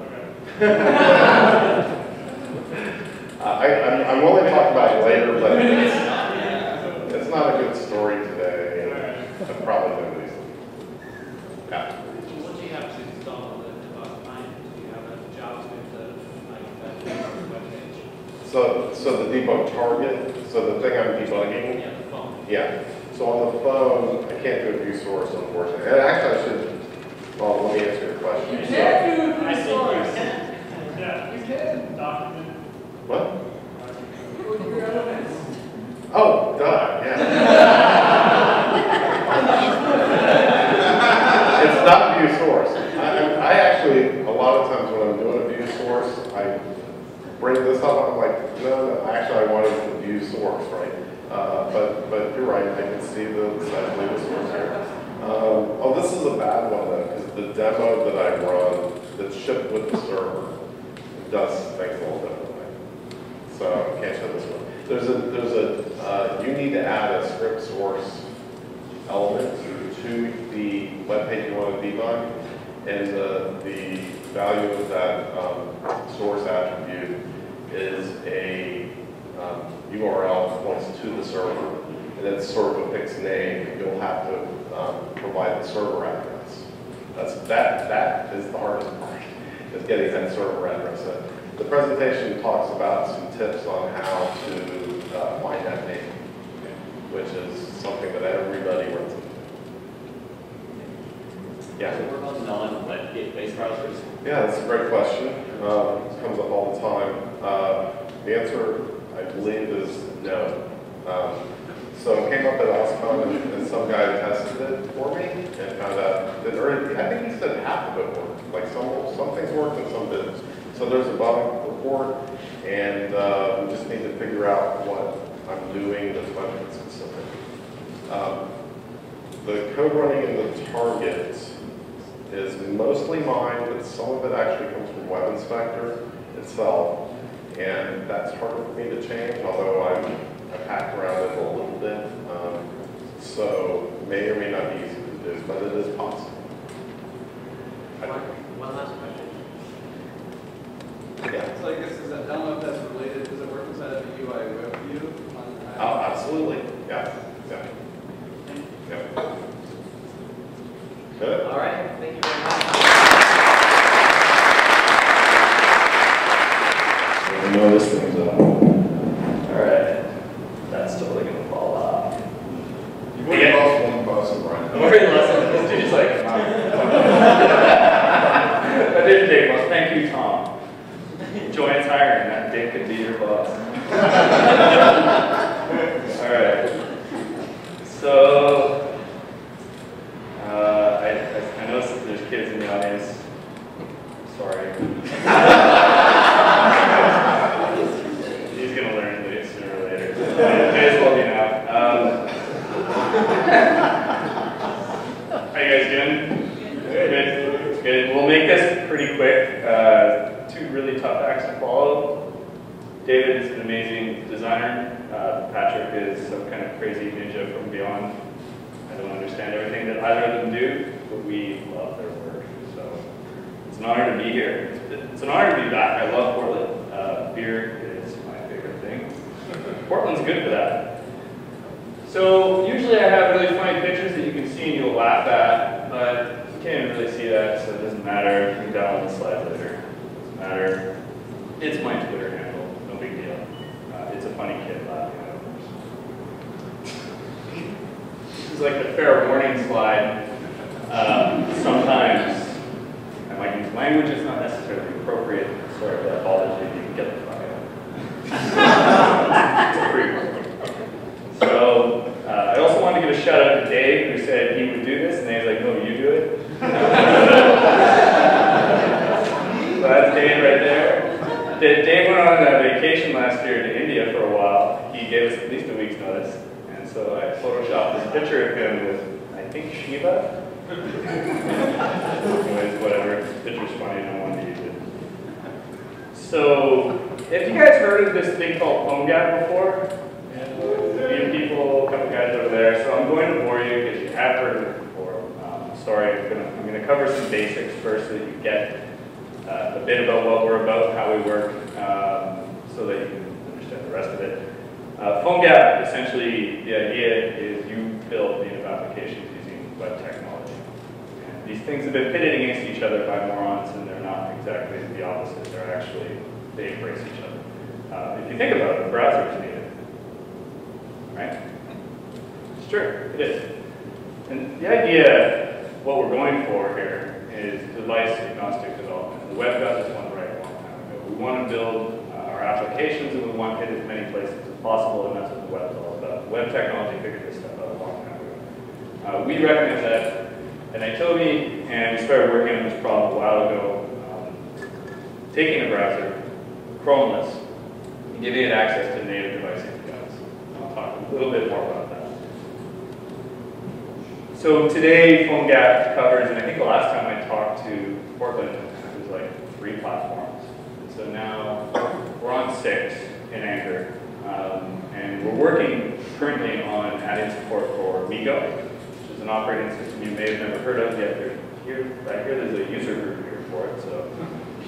Okay. I, I'm, I'm willing to talk about it later, but it's, it's not a good story today. and Probably nobody's. Yeah. What do you have to install on the device client? Do you have a JavaScript that, like, that web page? So, so the debug target, so the thing I'm debugging, Yeah, the phone. Yeah, so on the phone, I can't do a view source unfortunately. And actually, I should, well, let me answer your question. You So- can do I it think through you source. Yeah, you can. Document. What? Go to. Oh, duh, yeah. It's not view source. I, I- I actually, a lot of times when I'm doing a view source, I bring this up, I'm like, no, no, actually, I wanted the view source, right? Uh, but, but you're right, I can see the, essentially the source here. Um, oh, this is a bad one though, because the demo that I run, that's shipped with the server, does things a little differently. So I can't show this one. There's a, there's a, uh, you need to add a script source element to the web page you want to debug. And the, the value of that um, source attribute is a um, URL points to the server. And it's sort of a fixed name. You'll have to um, provide the server address. That's, that, that is the hardest part, is getting that server address. Uh, The presentation talks about some tips on how to uh, find that name, which is something that everybody runs into. Yeah. Work on non-web based browsers. Yeah, that's a great question. Um, It comes up all the time. Uh, The answer, I believe, is no. Um, So it came up at OSCON and- and some guy tested it for me and found out that, or I think he said half of it worked. Like some, some things worked and some didn't. So there's a bug report and uh, we just need to figure out what I'm doing that's WebKit specific. Um, The code running in the target is mostly mine, but some of it actually comes from Web Inspector itself. And that's harder for me to change, although I'm, I've hacked around it a little bit. Um, So may or may not be easy to do, but it is possible. One one last question. Yeah. So I guess is that, I don't know if that's related, does it work inside of the UI web view? on- Oh, absolutely, yeah, yeah. Yeah. Good? All right, thank you very much. I know this thing's up. All right, that's totally gonna fall off. You wouldn't both one person, right? I'm worried less of this dude's like, that did take well, thank you, Tom. Join hiring, that dick could be your boss. All right. So, uh, I, I, I noticed that there's kids in the audience. Sorry. He's gonna learn it sooner or later. May as well be now. Um, How you guys doing? Good. Good. We'll make this pretty quick. Uh, two really tough acts to follow. David is an amazing designer. Uh, Patrick is some kind of crazy ninja from beyond. I don't understand everything that either of them do, but we love their work. So it's an honor to be here. It's, it's an honor to be back. I love Portland. Uh, beer is my favorite thing. Portland's good for that. So usually I have really funny pictures that you can see and you'll laugh at, but you can't even really see that, so it doesn't matter. You can download the slide later. It doesn't matter. It's my Twitter handle. No big deal. Uh, it's a funny kid laughing at others. This is like the fair warning slide. Um, sometimes I might use language that's not necessarily appropriate. Sorry if that bothers you. You can get the fuck out. So uh, I also want to give a shout out to Dave who said he would do this, and then he's like, no, you do it. so that's Dave right there. Dave went on a vacation last year to India for a while. He gave us at least a week's notice, and so I photoshopped this picture of him with, I think, Shiva. Anyways, whatever. This picture's funny, I don't want to use it. So, have you guys heard of this thing called PhoneGap before? few people, a couple guys over there. So I'm going to bore you because you have heard of it before. Um, sorry, I'm going, to, I'm to cover some basics first so that you get uh, a bit about what we're about, how we work, um, so that you can understand the rest of it. Uh, PhoneGap, essentially, the idea is you build native applications using web technology. These things have been pitted against each other by morons, and they're not exactly the opposite. They're actually, they embrace each other. Uh, if you think about it, the browser is native right? It's true, it is. And the idea, what we're going for here, is device agnostic development. The web got this one right a long time ago. We want to build uh, our applications and we want to hit as many places as possible, and that's what the web is all. Web technology figured this stuff out a long time ago. Uh, we recognize that at Nitobi, and we started working on this problem a while ago, um, taking a browser, Chromeless, and giving it access to native device APIs I'll talk a little bit more about that. So today, PhoneGap covers, and I think the last time I talked to Portland, it was like three platforms. So now we're on six in Anchor, um, and we're working currently on adding support for MeeGo, which is an operating system you may have never heard of yet. Here, right here, there's a user group here for it, so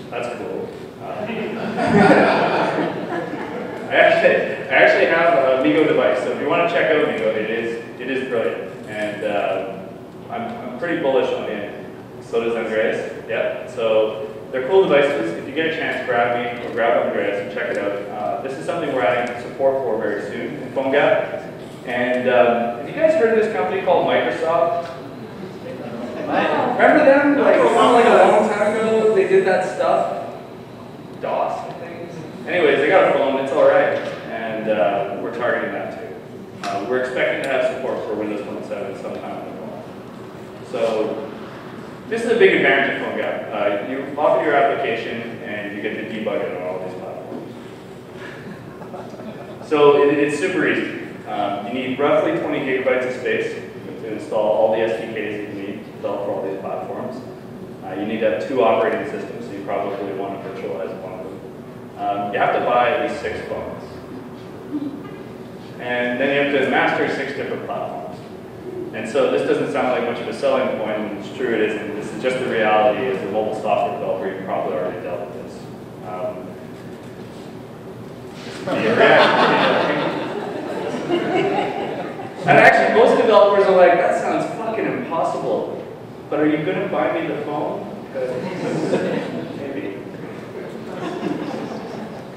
that's cool. Uh, I actually, I actually have a MeeGo device, so if you want to check out MeeGo, it is, it is brilliant. And uh, I'm, I'm pretty bullish on it. So does Andreas. Yeah, so they're cool devices. If you get a chance, grab me or grab Andreas and check it out. Uh, this is something we're adding support for very soon in PhoneGap. And um, have you guys heard of this company called Microsoft? Remember them? Like, like a long time ago, they did that stuff. DOS and things. Anyways, they got a phone, it's all right. And uh, we're targeting that too. Uh, we're expecting to have support for Windows Phone 7 sometime in the fall. So this is a big advantage of PhoneGap. Uh, you offer your application and you get to debug it all these platforms. So it, it's super easy. Um, you need roughly 20 gigabytes of space to install all the SDKs that you need to develop for all these platforms. Uh, you need to have two operating systems, so you probably want to virtualize one of them. Um, you have to buy at least six phones. And then you have to master six different platforms. And so this doesn't sound like much of a selling point, and it's true it isn't. This is just the reality. As a mobile software developer, you've probably already dealt with this. Um, and actually, most developers are like, that sounds fucking impossible. But are you going to buy me the phone? Maybe.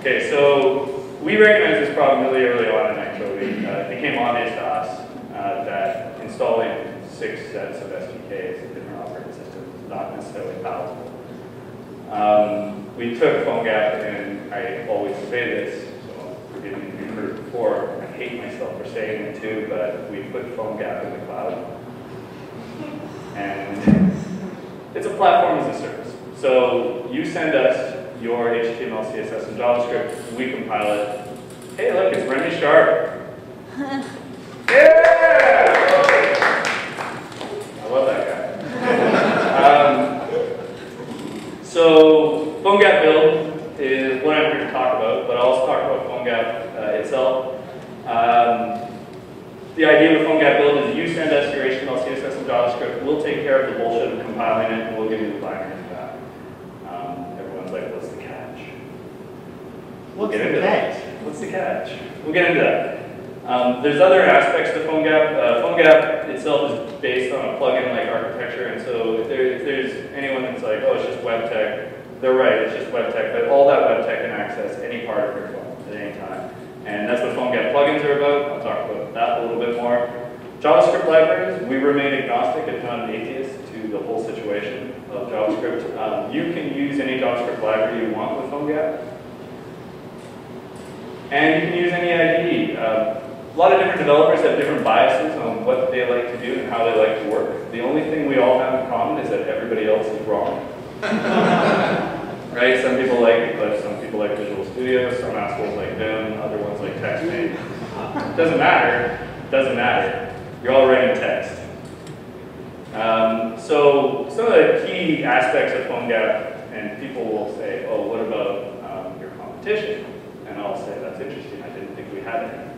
Okay, so we recognized this problem really early on in Nitobi. Uh, it became obvious to us uh, that installing six sets of SDKs in different operating systems is not necessarily palatable. Um, we took PhoneGap, and I always say this, if you've heard it before. I hate myself for saying it too, but we put PhoneGap in the cloud. And it's a platform as a service. So you send us your HTML, CSS, and JavaScript, we compile it. Hey, look, it's Remy Sharp. yeah! I love that guy. um, so PhoneGap build is what I'm here to talk about, but I'll also talk about PhoneGap uh, itself. Um, the idea with PhoneGap build is you send us your HTML, CSS, and JavaScript. We'll take care of the bullshit of compiling it, and we'll give you the binaries back. Um, everyone's like, what's the catch? We'll What's get the into catch? that. What's the catch? We'll get into that. Um, there's other aspects to PhoneGap. Uh, PhoneGap itself is based on a plugin-like architecture, and so if, there, if there's anyone that's like, oh, it's just web tech, they're right, it's just web tech, but all that web tech can access any part of your phone at any time. And that's what PhoneGap plugins are about. I'll talk about that a little bit more. JavaScript libraries, we remain agnostic, if not an atheist, to the whole situation of JavaScript. Um, you can use any JavaScript library you want with PhoneGap. And you can use any IDE. Uh, a lot of different developers have different biases on what they like to do and how they like to work. The only thing we all have in common is that everybody else is wrong. right? Some people like Eclipse, some people like Visual Studio, some assholes like Vim, other ones like TextMate. Doesn't matter. Doesn't matter. You're all writing text. Um, so some of the key aspects of PhoneGap, and people will say, oh, what about um, your competition? And I'll say, that's interesting. I didn't think we had any.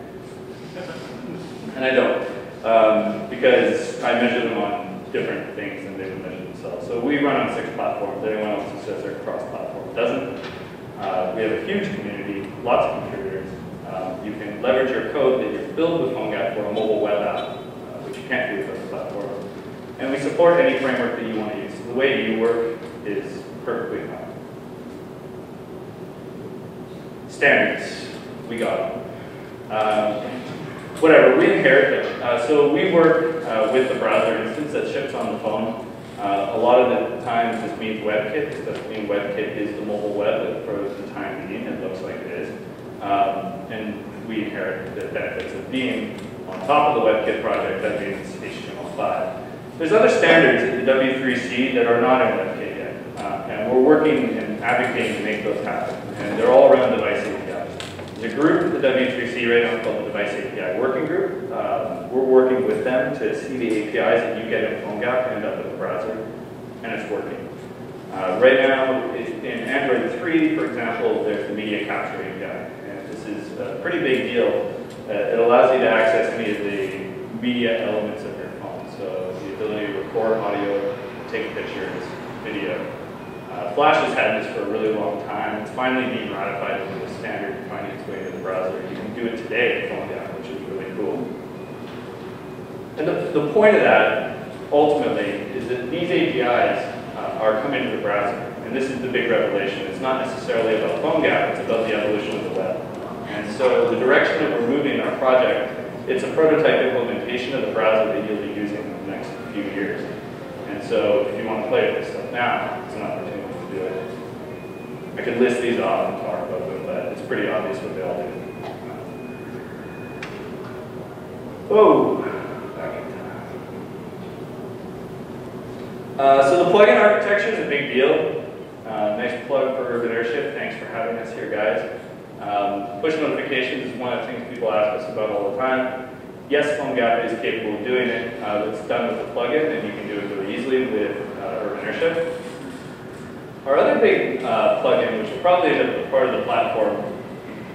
and I don't, um, because I measure them on different things than they would measure So we run on six platforms. Anyone else who says they're cross-platform doesn't. Uh, we have a huge community, lots of contributors. Um, you can leverage your code that you build with PhoneGap for a mobile web app, uh, which you can't do with other platforms. And we support any framework that you want to use. So the way you work is perfectly fine. Standards, we got them. Um, whatever, we inherit them. Uh, so we work uh, with the browser instance that ships on the phone. Uh, a lot of the times this means WebKit. It doesn't mean WebKit is the mobile web that for the time being. It looks like it is. Um, and we inherit the benefits of being on top of the WebKit project, that means HTML5. There's other standards in the W3C that are not in WebKit yet. Uh, and we're working and advocating to make those happen. And they're all around the device A group the W3C right now called the Device API Working Group. Um, we're working with them to see the APIs that you get in PhoneGap end up in the browser, and it's working. Uh, right now, in Android 3, for example, there's the Media Capture API, and this is a pretty big deal. Uh, it allows you to access any of the media elements of your phone, so the ability to record audio, take pictures, video. Uh, Flash has had this for a really long time. It's finally being ratified into the standard and finding its way into the browser. You can do it today with PhoneGap, which is really cool. And the, point of that, ultimately, is that these APIs uh, are coming to the browser. And this is the big revelation. It's not necessarily about phone PhoneGap, it's about the evolution of the web. And so the direction that we're moving our project, it's a prototype implementation of the browser that you'll be using in the next few years. And so if you want to play with this stuff now, it's an opportunity to do it. I could list these off and talk about them, but it's pretty obvious what they all do. Whoa. Back in time. Uh, so the plugin architecture is a big deal. Uh, nice plug for Urban Airship. Thanks for having us here, guys. Um, push notifications is one of the things people ask us about all the time. Yes, PhoneGap is capable of doing it. Uh, it's done with the plugin, and you can do it really easily with uh, Urban Airship. Our other big uh, plugin, which will probably up part of the platform,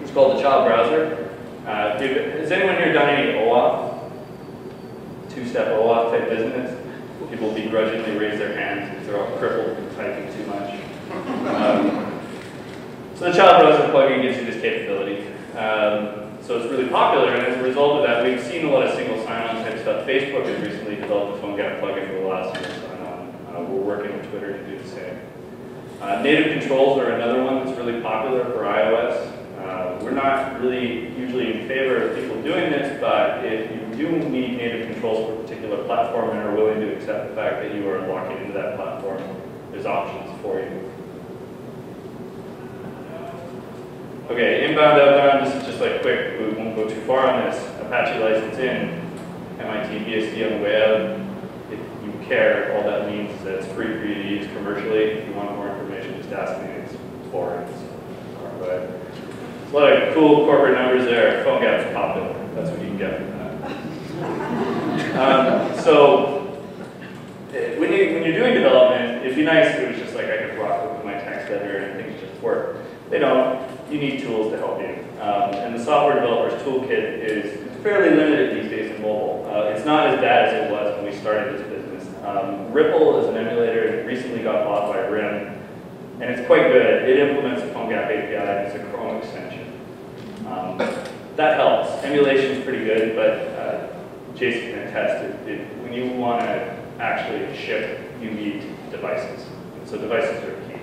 is called the Child Browser. Uh, has anyone here done any OAuth? Two-step OAuth type business? People begrudgingly raise their hands because they're all crippled from typing too much. Um, so the Child Browser plugin gives you this capability. Um, so it's really popular, and as a result of that, we've seen a lot of single sign-on type stuff. Facebook has recently developed a PhoneGap plugin for the last sign-on. Uh, we're working with Twitter to do the same. Uh, native controls are another one that's really popular for iOS. Uh, we're not really usually in favor of people doing this, but if you do need native controls for a particular platform and are willing to accept the fact that you are locking into that platform, there's options for you. Okay, inbound, outbound, this is just like quick, we won't go too far on this. Apache license in, MIT BSD on the way out. If you care, all that means is that it's free for you to use commercially. If you want more information, just ask me, it's boring. But a lot of cool corporate numbers there. PhoneGap's popular. That's what you can get from that. um, so eh, when, you, when you're doing development, it'd be nice if it was just like I could rock with my text editor and things just work. They don't. You need tools to help you. Um, and the software developer's toolkit is fairly limited these days in mobile. Uh, it's not as bad as it was when we started this business. Um, Ripple is an emulator and it recently got bought by RIM. And it's quite good. It implements the PhoneGap API it's a Chrome extension. Um, that helps. Emulation is pretty good, but uh, Jason can attest, it, it, when you want to actually ship, you need devices. So devices are key.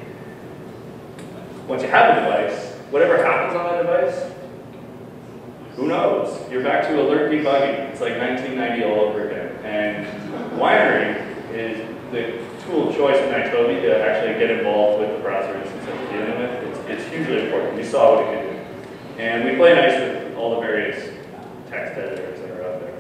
Once you have a device, whatever happens on that device, who knows? You're back to alert debugging. It's like 1990 all over again. And Weinre is the tool of choice in Nitobi to actually get involved with the browser dealing with. It's, it's hugely important. We saw what it could do. And we play nice with all the various text editors that are out there.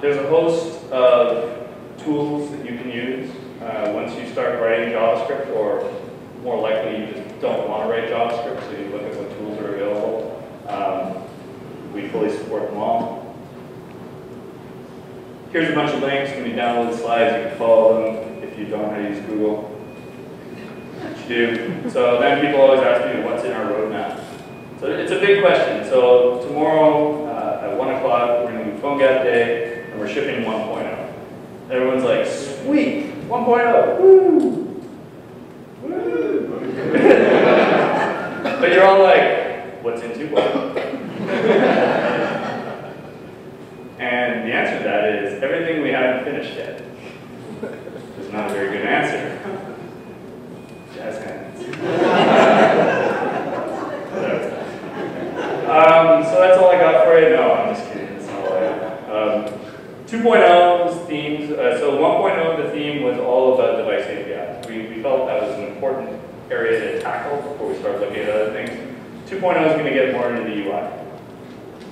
There's a host of tools that you can use uh, once you start writing JavaScript, or more likely you just don't want to write JavaScript, so you look at what tools are available. Um, we fully support them all. Here's a bunch of links. When you download the slides, you can follow them if you don't know how to use Google. You do. So then people always ask me, what's in our roadmap? So it's a big question. So tomorrow uh, at 1 o'clock, we're going to do PhoneGap Day, and we're shipping 1.0. Everyone's like, sweet, 1.0, woo! Woo! but you're all like, what's in 2.0? and the answer to that is everything we haven't finished yet. It's not a very good answer. Hands. um, so that's all I got for you. No, I'm just kidding. That's all I have. Um, 2.0's themes, uh, so 1.0, the theme was all about device APIs. We, we felt that was an important area to tackle before we start looking at other things. 2.0 is going to get more into the UI.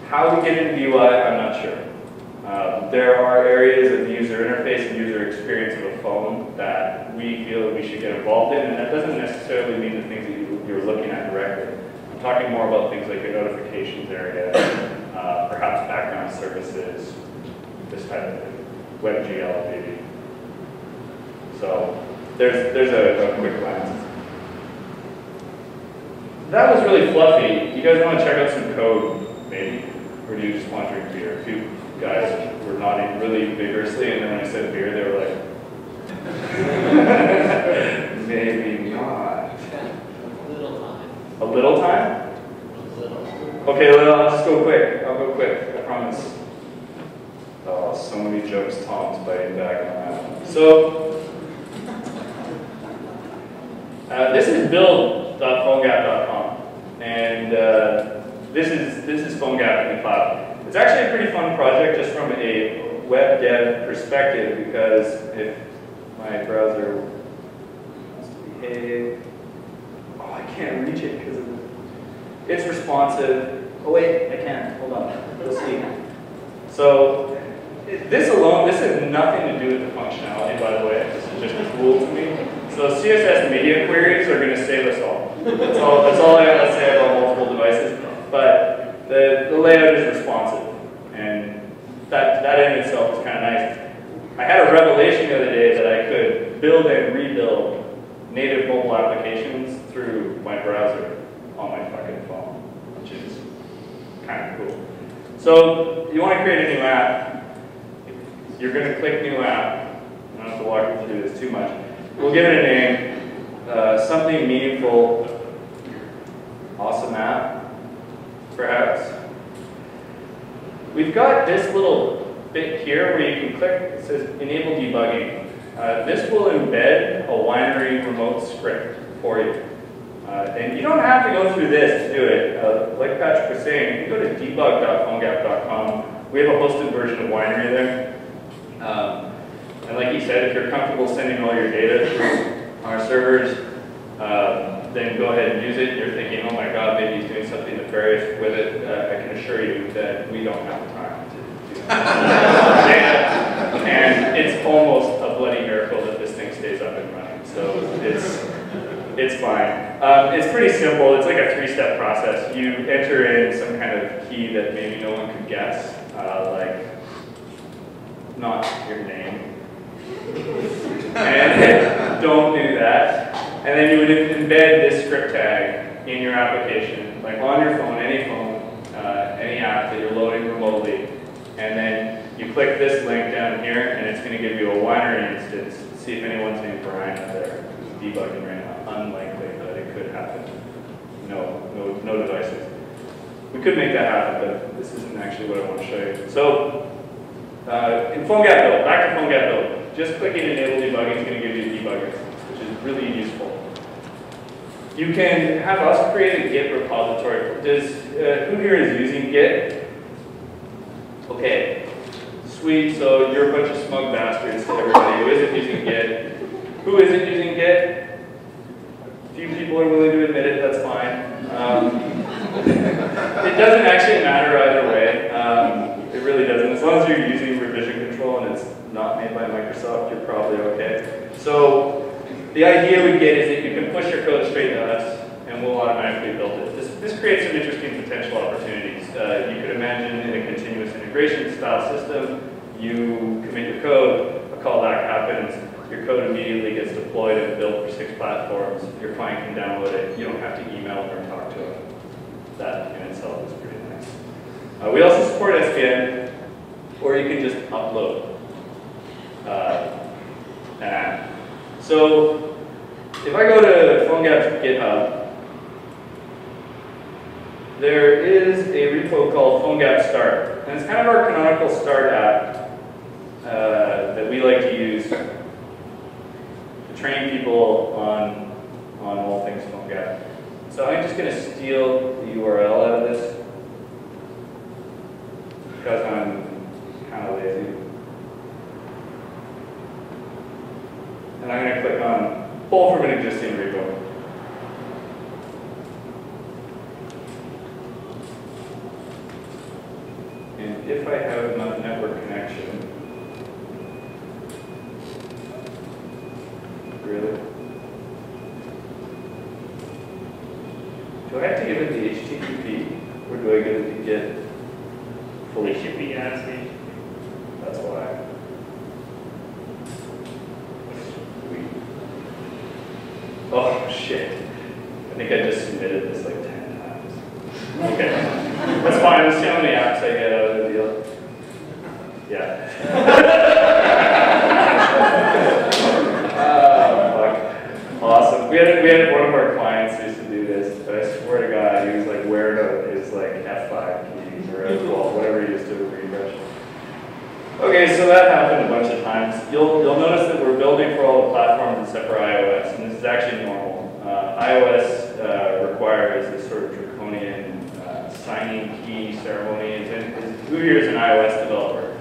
How we get into the UI, I'm not sure. Um, there are areas of the user interface and user experience of a phone that we feel that we should get involved in, and that doesn't necessarily mean the things that you, you're looking at directly. I'm talking more about things like the notifications area, uh, perhaps background services, this type of thing, WebGL maybe. So there's, there's a, a quick glance. That was really fluffy. You guys want to check out some code, maybe? Or do you just want to drink beer? A few guys were nodding really vigorously, and then when I said beer, they were like, maybe not. A little time. A little time? A little. Okay, well, I'll just go quick. I'll go quick, I promise. Oh, so many jokes Tom's biting back on that. So, uh, this is build.phonegap.com, and uh, this is this is PhoneGap in the cloud. It's actually a pretty fun project just from a web dev perspective because if my browser wants to behave, oh, I can't reach it because of the, it's responsive. Oh wait, I can. Hold on. We'll see. So this alone, this has nothing to do with the functionality, by the way. This is just a tool to me. So CSS media queries are going to save us all. That's all, that's all I got to say about multiple devices. But the, the layout is that, that in itself is kind of nice. I had a revelation the other day that I could build and rebuild native mobile applications through my browser on my fucking phone, which is kind of cool. So you want to create a new app, you're going to click new app. I don't have to walk you through this too much. We'll give it a name, uh, something meaningful, awesome app, perhaps. We've got this little bit here where you can click, it says enable debugging. Uh, this will embed a Weinre remote script for you. Uh, and you don't have to go through this to do it. Uh, like Patrick was saying, you can go to debug.phonegap.com. We have a hosted version of Weinre there. Um, and like he said, if you're comfortable sending all your data through our servers, uh, then go ahead and use it. You're thinking, oh my God, maybe he's doing something nefarious with it. Uh, I can assure you that we don't have the time to do that. and it's almost a bloody miracle that this thing stays up and running. So it's it's fine. Um, it's pretty simple. It's like a three-step process. You enter in some kind of key that maybe no one could guess, uh, like not your name. and don't do that. And then you would embed in your application, like on your phone, any phone, uh, any app that you're loading remotely. And then you click this link down here, and it's going to give you a Weinre instance. See if anyone's named Brian out there who's debugging right now. Unlikely, but it could happen. No, no, no devices. We could make that happen, but this isn't actually what I want to show you. So, uh, in PhoneGap Build, back to PhoneGap Build, just clicking Enable Debugging is going to give you a debugger, which is really useful. You can have us create a Git repository. Does uh, who here is using Git? Okay, sweet. So you're a bunch of smug bastards to everybody who isn't using Git. Who isn't using Git? A few people are willing to admit it. That's fine. Um, it doesn't actually matter either way. Um, it really doesn't. As long as you're using revision control and it's not made by Microsoft, you're probably okay. So the idea we get is that you push your code straight to us and we'll automatically build it. This, this creates some interesting potential opportunities. Uh, you could imagine in a continuous integration style system, you commit your code, a callback happens, your code immediately gets deployed and built for six platforms. Your client can download it. You don't have to email them or talk to them. That in itself is pretty nice. Uh, we also support SVN, or you can just upload uh, an app. So if I go to PhoneGap's GitHub, there is a repo called PhoneGap Start. And it's kind of our canonical start app uh, that we like to use to train people on, on all things PhoneGap. So I'm just going to steal the URL out of this because I'm kind of lazy. And I'm going to click on pull from an existing repo. And if I have enough network connection, really? Do I have to give it the HTTP, or do I give it the Git? Fully HTTP ASCII. That's why. Oh, shit. I think I just submitted this like 10 times. Okay. That's fine. Let's see how many apps I get out of the deal. Yeah. oh, fuck. Awesome. We had, we had one of our clients used to do this, but I swear to God, he was like wearing out his like F5 keys or F12, whatever he used to refresh. Okay, so that happened a bunch of times. You'll, you'll notice that we're building for all the platforms except for iOS, and this is actually normal. Uh, iOS uh, requires this sort of draconian uh, signing key ceremonies, and is, who here is an iOS developer?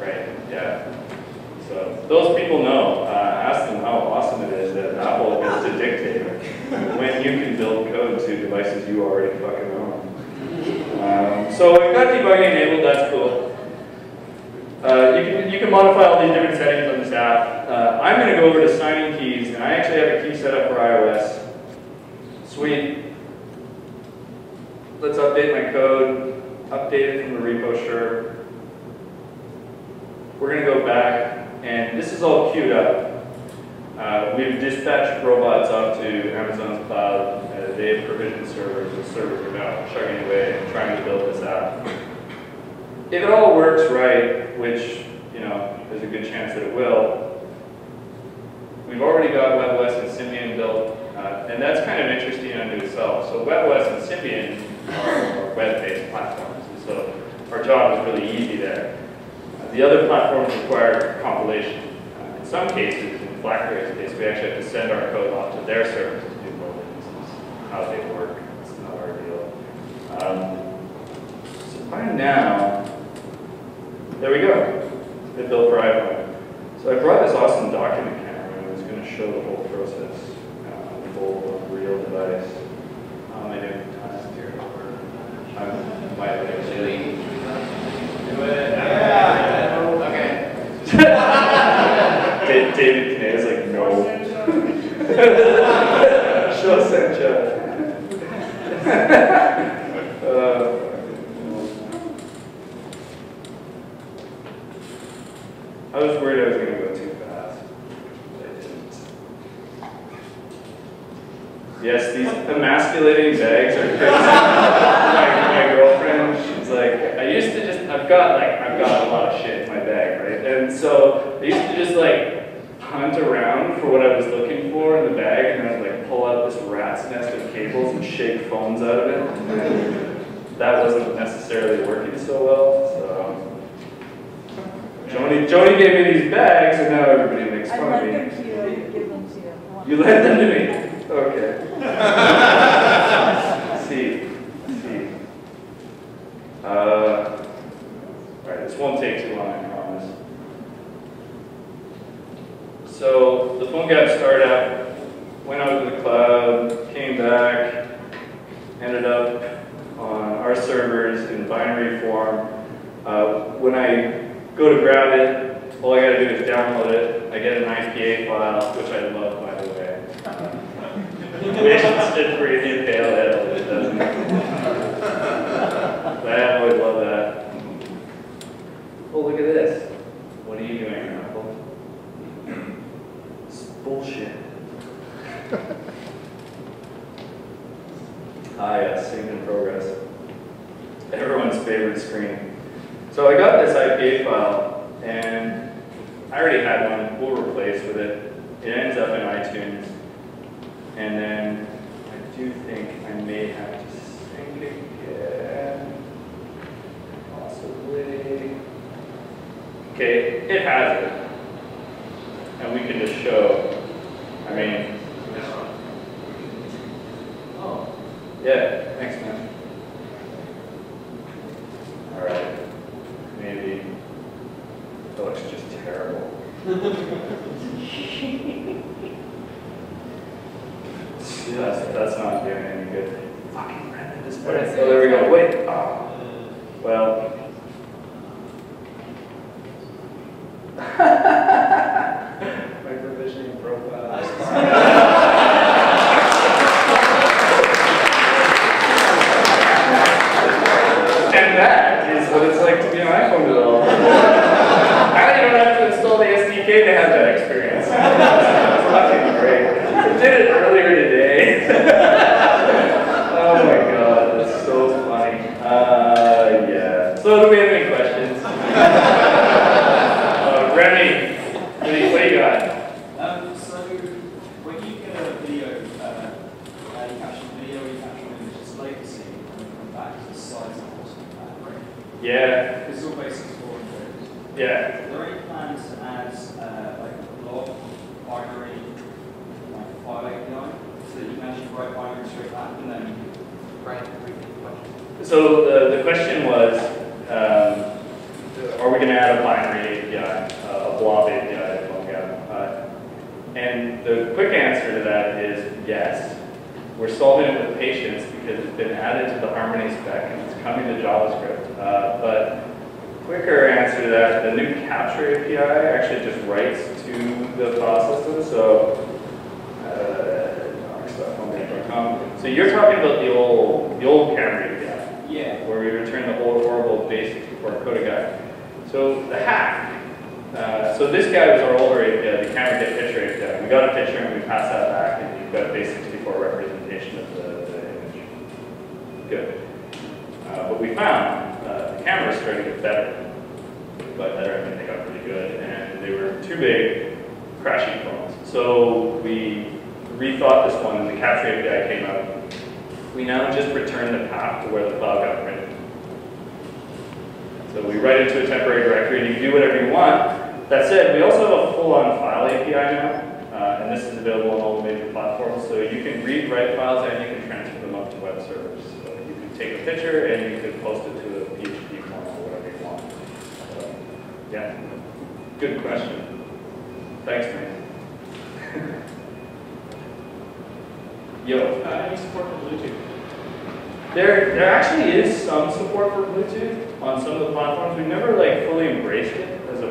Right, yeah. So those people know. Uh, ask them how awesome it is that Apple gets to dictate when you can build code to devices you already fucking own. Um, so we've got debugging enabled, that's cool. Uh, you, can, you can modify all these different settings on this app. Uh, I'm going to go over to signing keys, and I actually have a key set up for iOS. Sweet. Let's update my code, update it from the repo, sure. We're going to go this is all queued up. Uh, we've dispatched robots out to Amazon's cloud. Uh, they have provisioned servers, the servers are now chugging away and trying to build this app. If it all works right, which, you know, there's a good chance that it will, we've already got WebOS and Symbian built, uh, and that's kind of interesting unto itself. So WebOS and Symbian are, are web-based platforms, and so our job is really easy there. The other platforms require compilation. In some cases, in BlackBerry's case, we actually have to send our code off to their servers to do mobile instances. How they work, it's not our deal. Um, so by now, there we go. It built for iPhone. So I brought this awesome document camera and I was going to show the whole process uh, on a full real device. Am I doing? I'm my actually. Do it. Yeah. Okay. sure, Sanjay. uh, I was worried I was going to go too fast. I didn't. Yes, these emasculating bags are crazy. my, my girlfriend, she's like, I used to just, I've got like, I've got a lot of shit in my bag, right? And so I used to just like hunt around for what I was looking for in the bag, and I'd like pull out this rat's nest of cables and shake phones out of it. that wasn't necessarily working so well. So um, Joni, Joni gave me these bags, and now everybody makes fun of me. You. You, you lent them to me.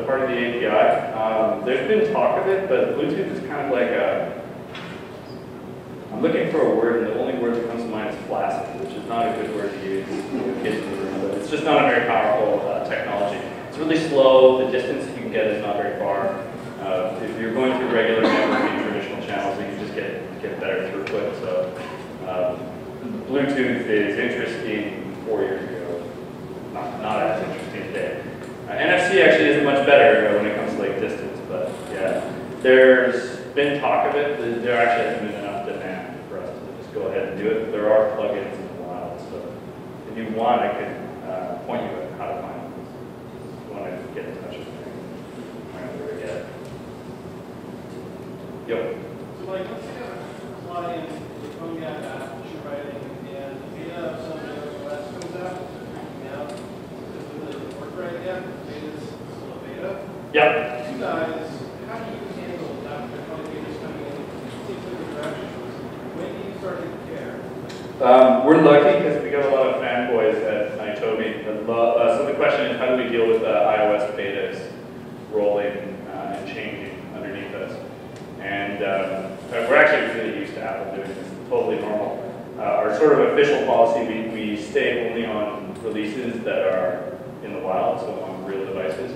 part of the API. Um, there's been talk of it, but Bluetooth is kind of like a, I'm looking for a word, and the only word that comes to mind is flaccid, which is not a good word to use in the room, but it's just not a very powerful uh, technology. It's really slow, the distance that you can get is not very far. Uh, if you're going through regular networking traditional channels, you can just get, get better throughput, so um, Bluetooth is interesting four years ago, not, not as interesting today. Uh, NFC actually isn't much better uh, when it comes to like distance, but yeah. There's been talk of it, there- actually hasn't been enough demand for us to just go ahead and do it. There are plugins in the wild, so if you want, I can uh, point you at how to find them. If you want to get in touch with me, we get. Yep. So like, let's say have a client, the PhoneGap app, which you're writing, and the beta of some iOS comes out, now, does it really work right still a? Yep. You guys, how do you handle that, kind of betas coming in, seems like? When do you start to care? Um, we're lucky because we got a lot of fanboys at Nitobi. Uh, so the question is, how do we deal with the iOS betas rolling uh, and changing underneath us? And um, uh, we're actually really used to Apple doing this, totally normal. Uh, our sort of official policy, we, we stay only on releases that are in the wild, so on real devices.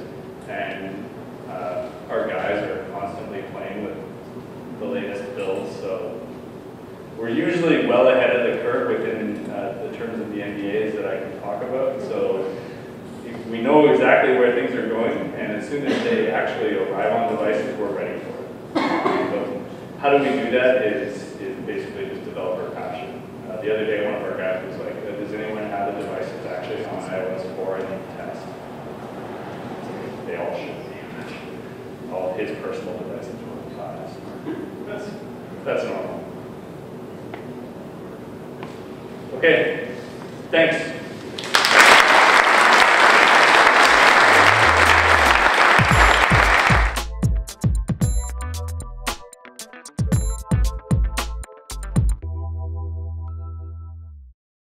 And uh, our guys are constantly playing with the latest builds, so we're usually well ahead of the curve within uh, the terms of the NDAs that I can talk about. So we know exactly where things are going, and as soon as they actually arrive on devices, we're ready for it. So how do we do that is, is basically just developer passion. Uh, the other day, one of our guys was like, "Uh, does anyone have a device that's actually on iOS 4 and need to test? They all should be. All his personal devices were iOS. That's, that's normal. Okay, thanks.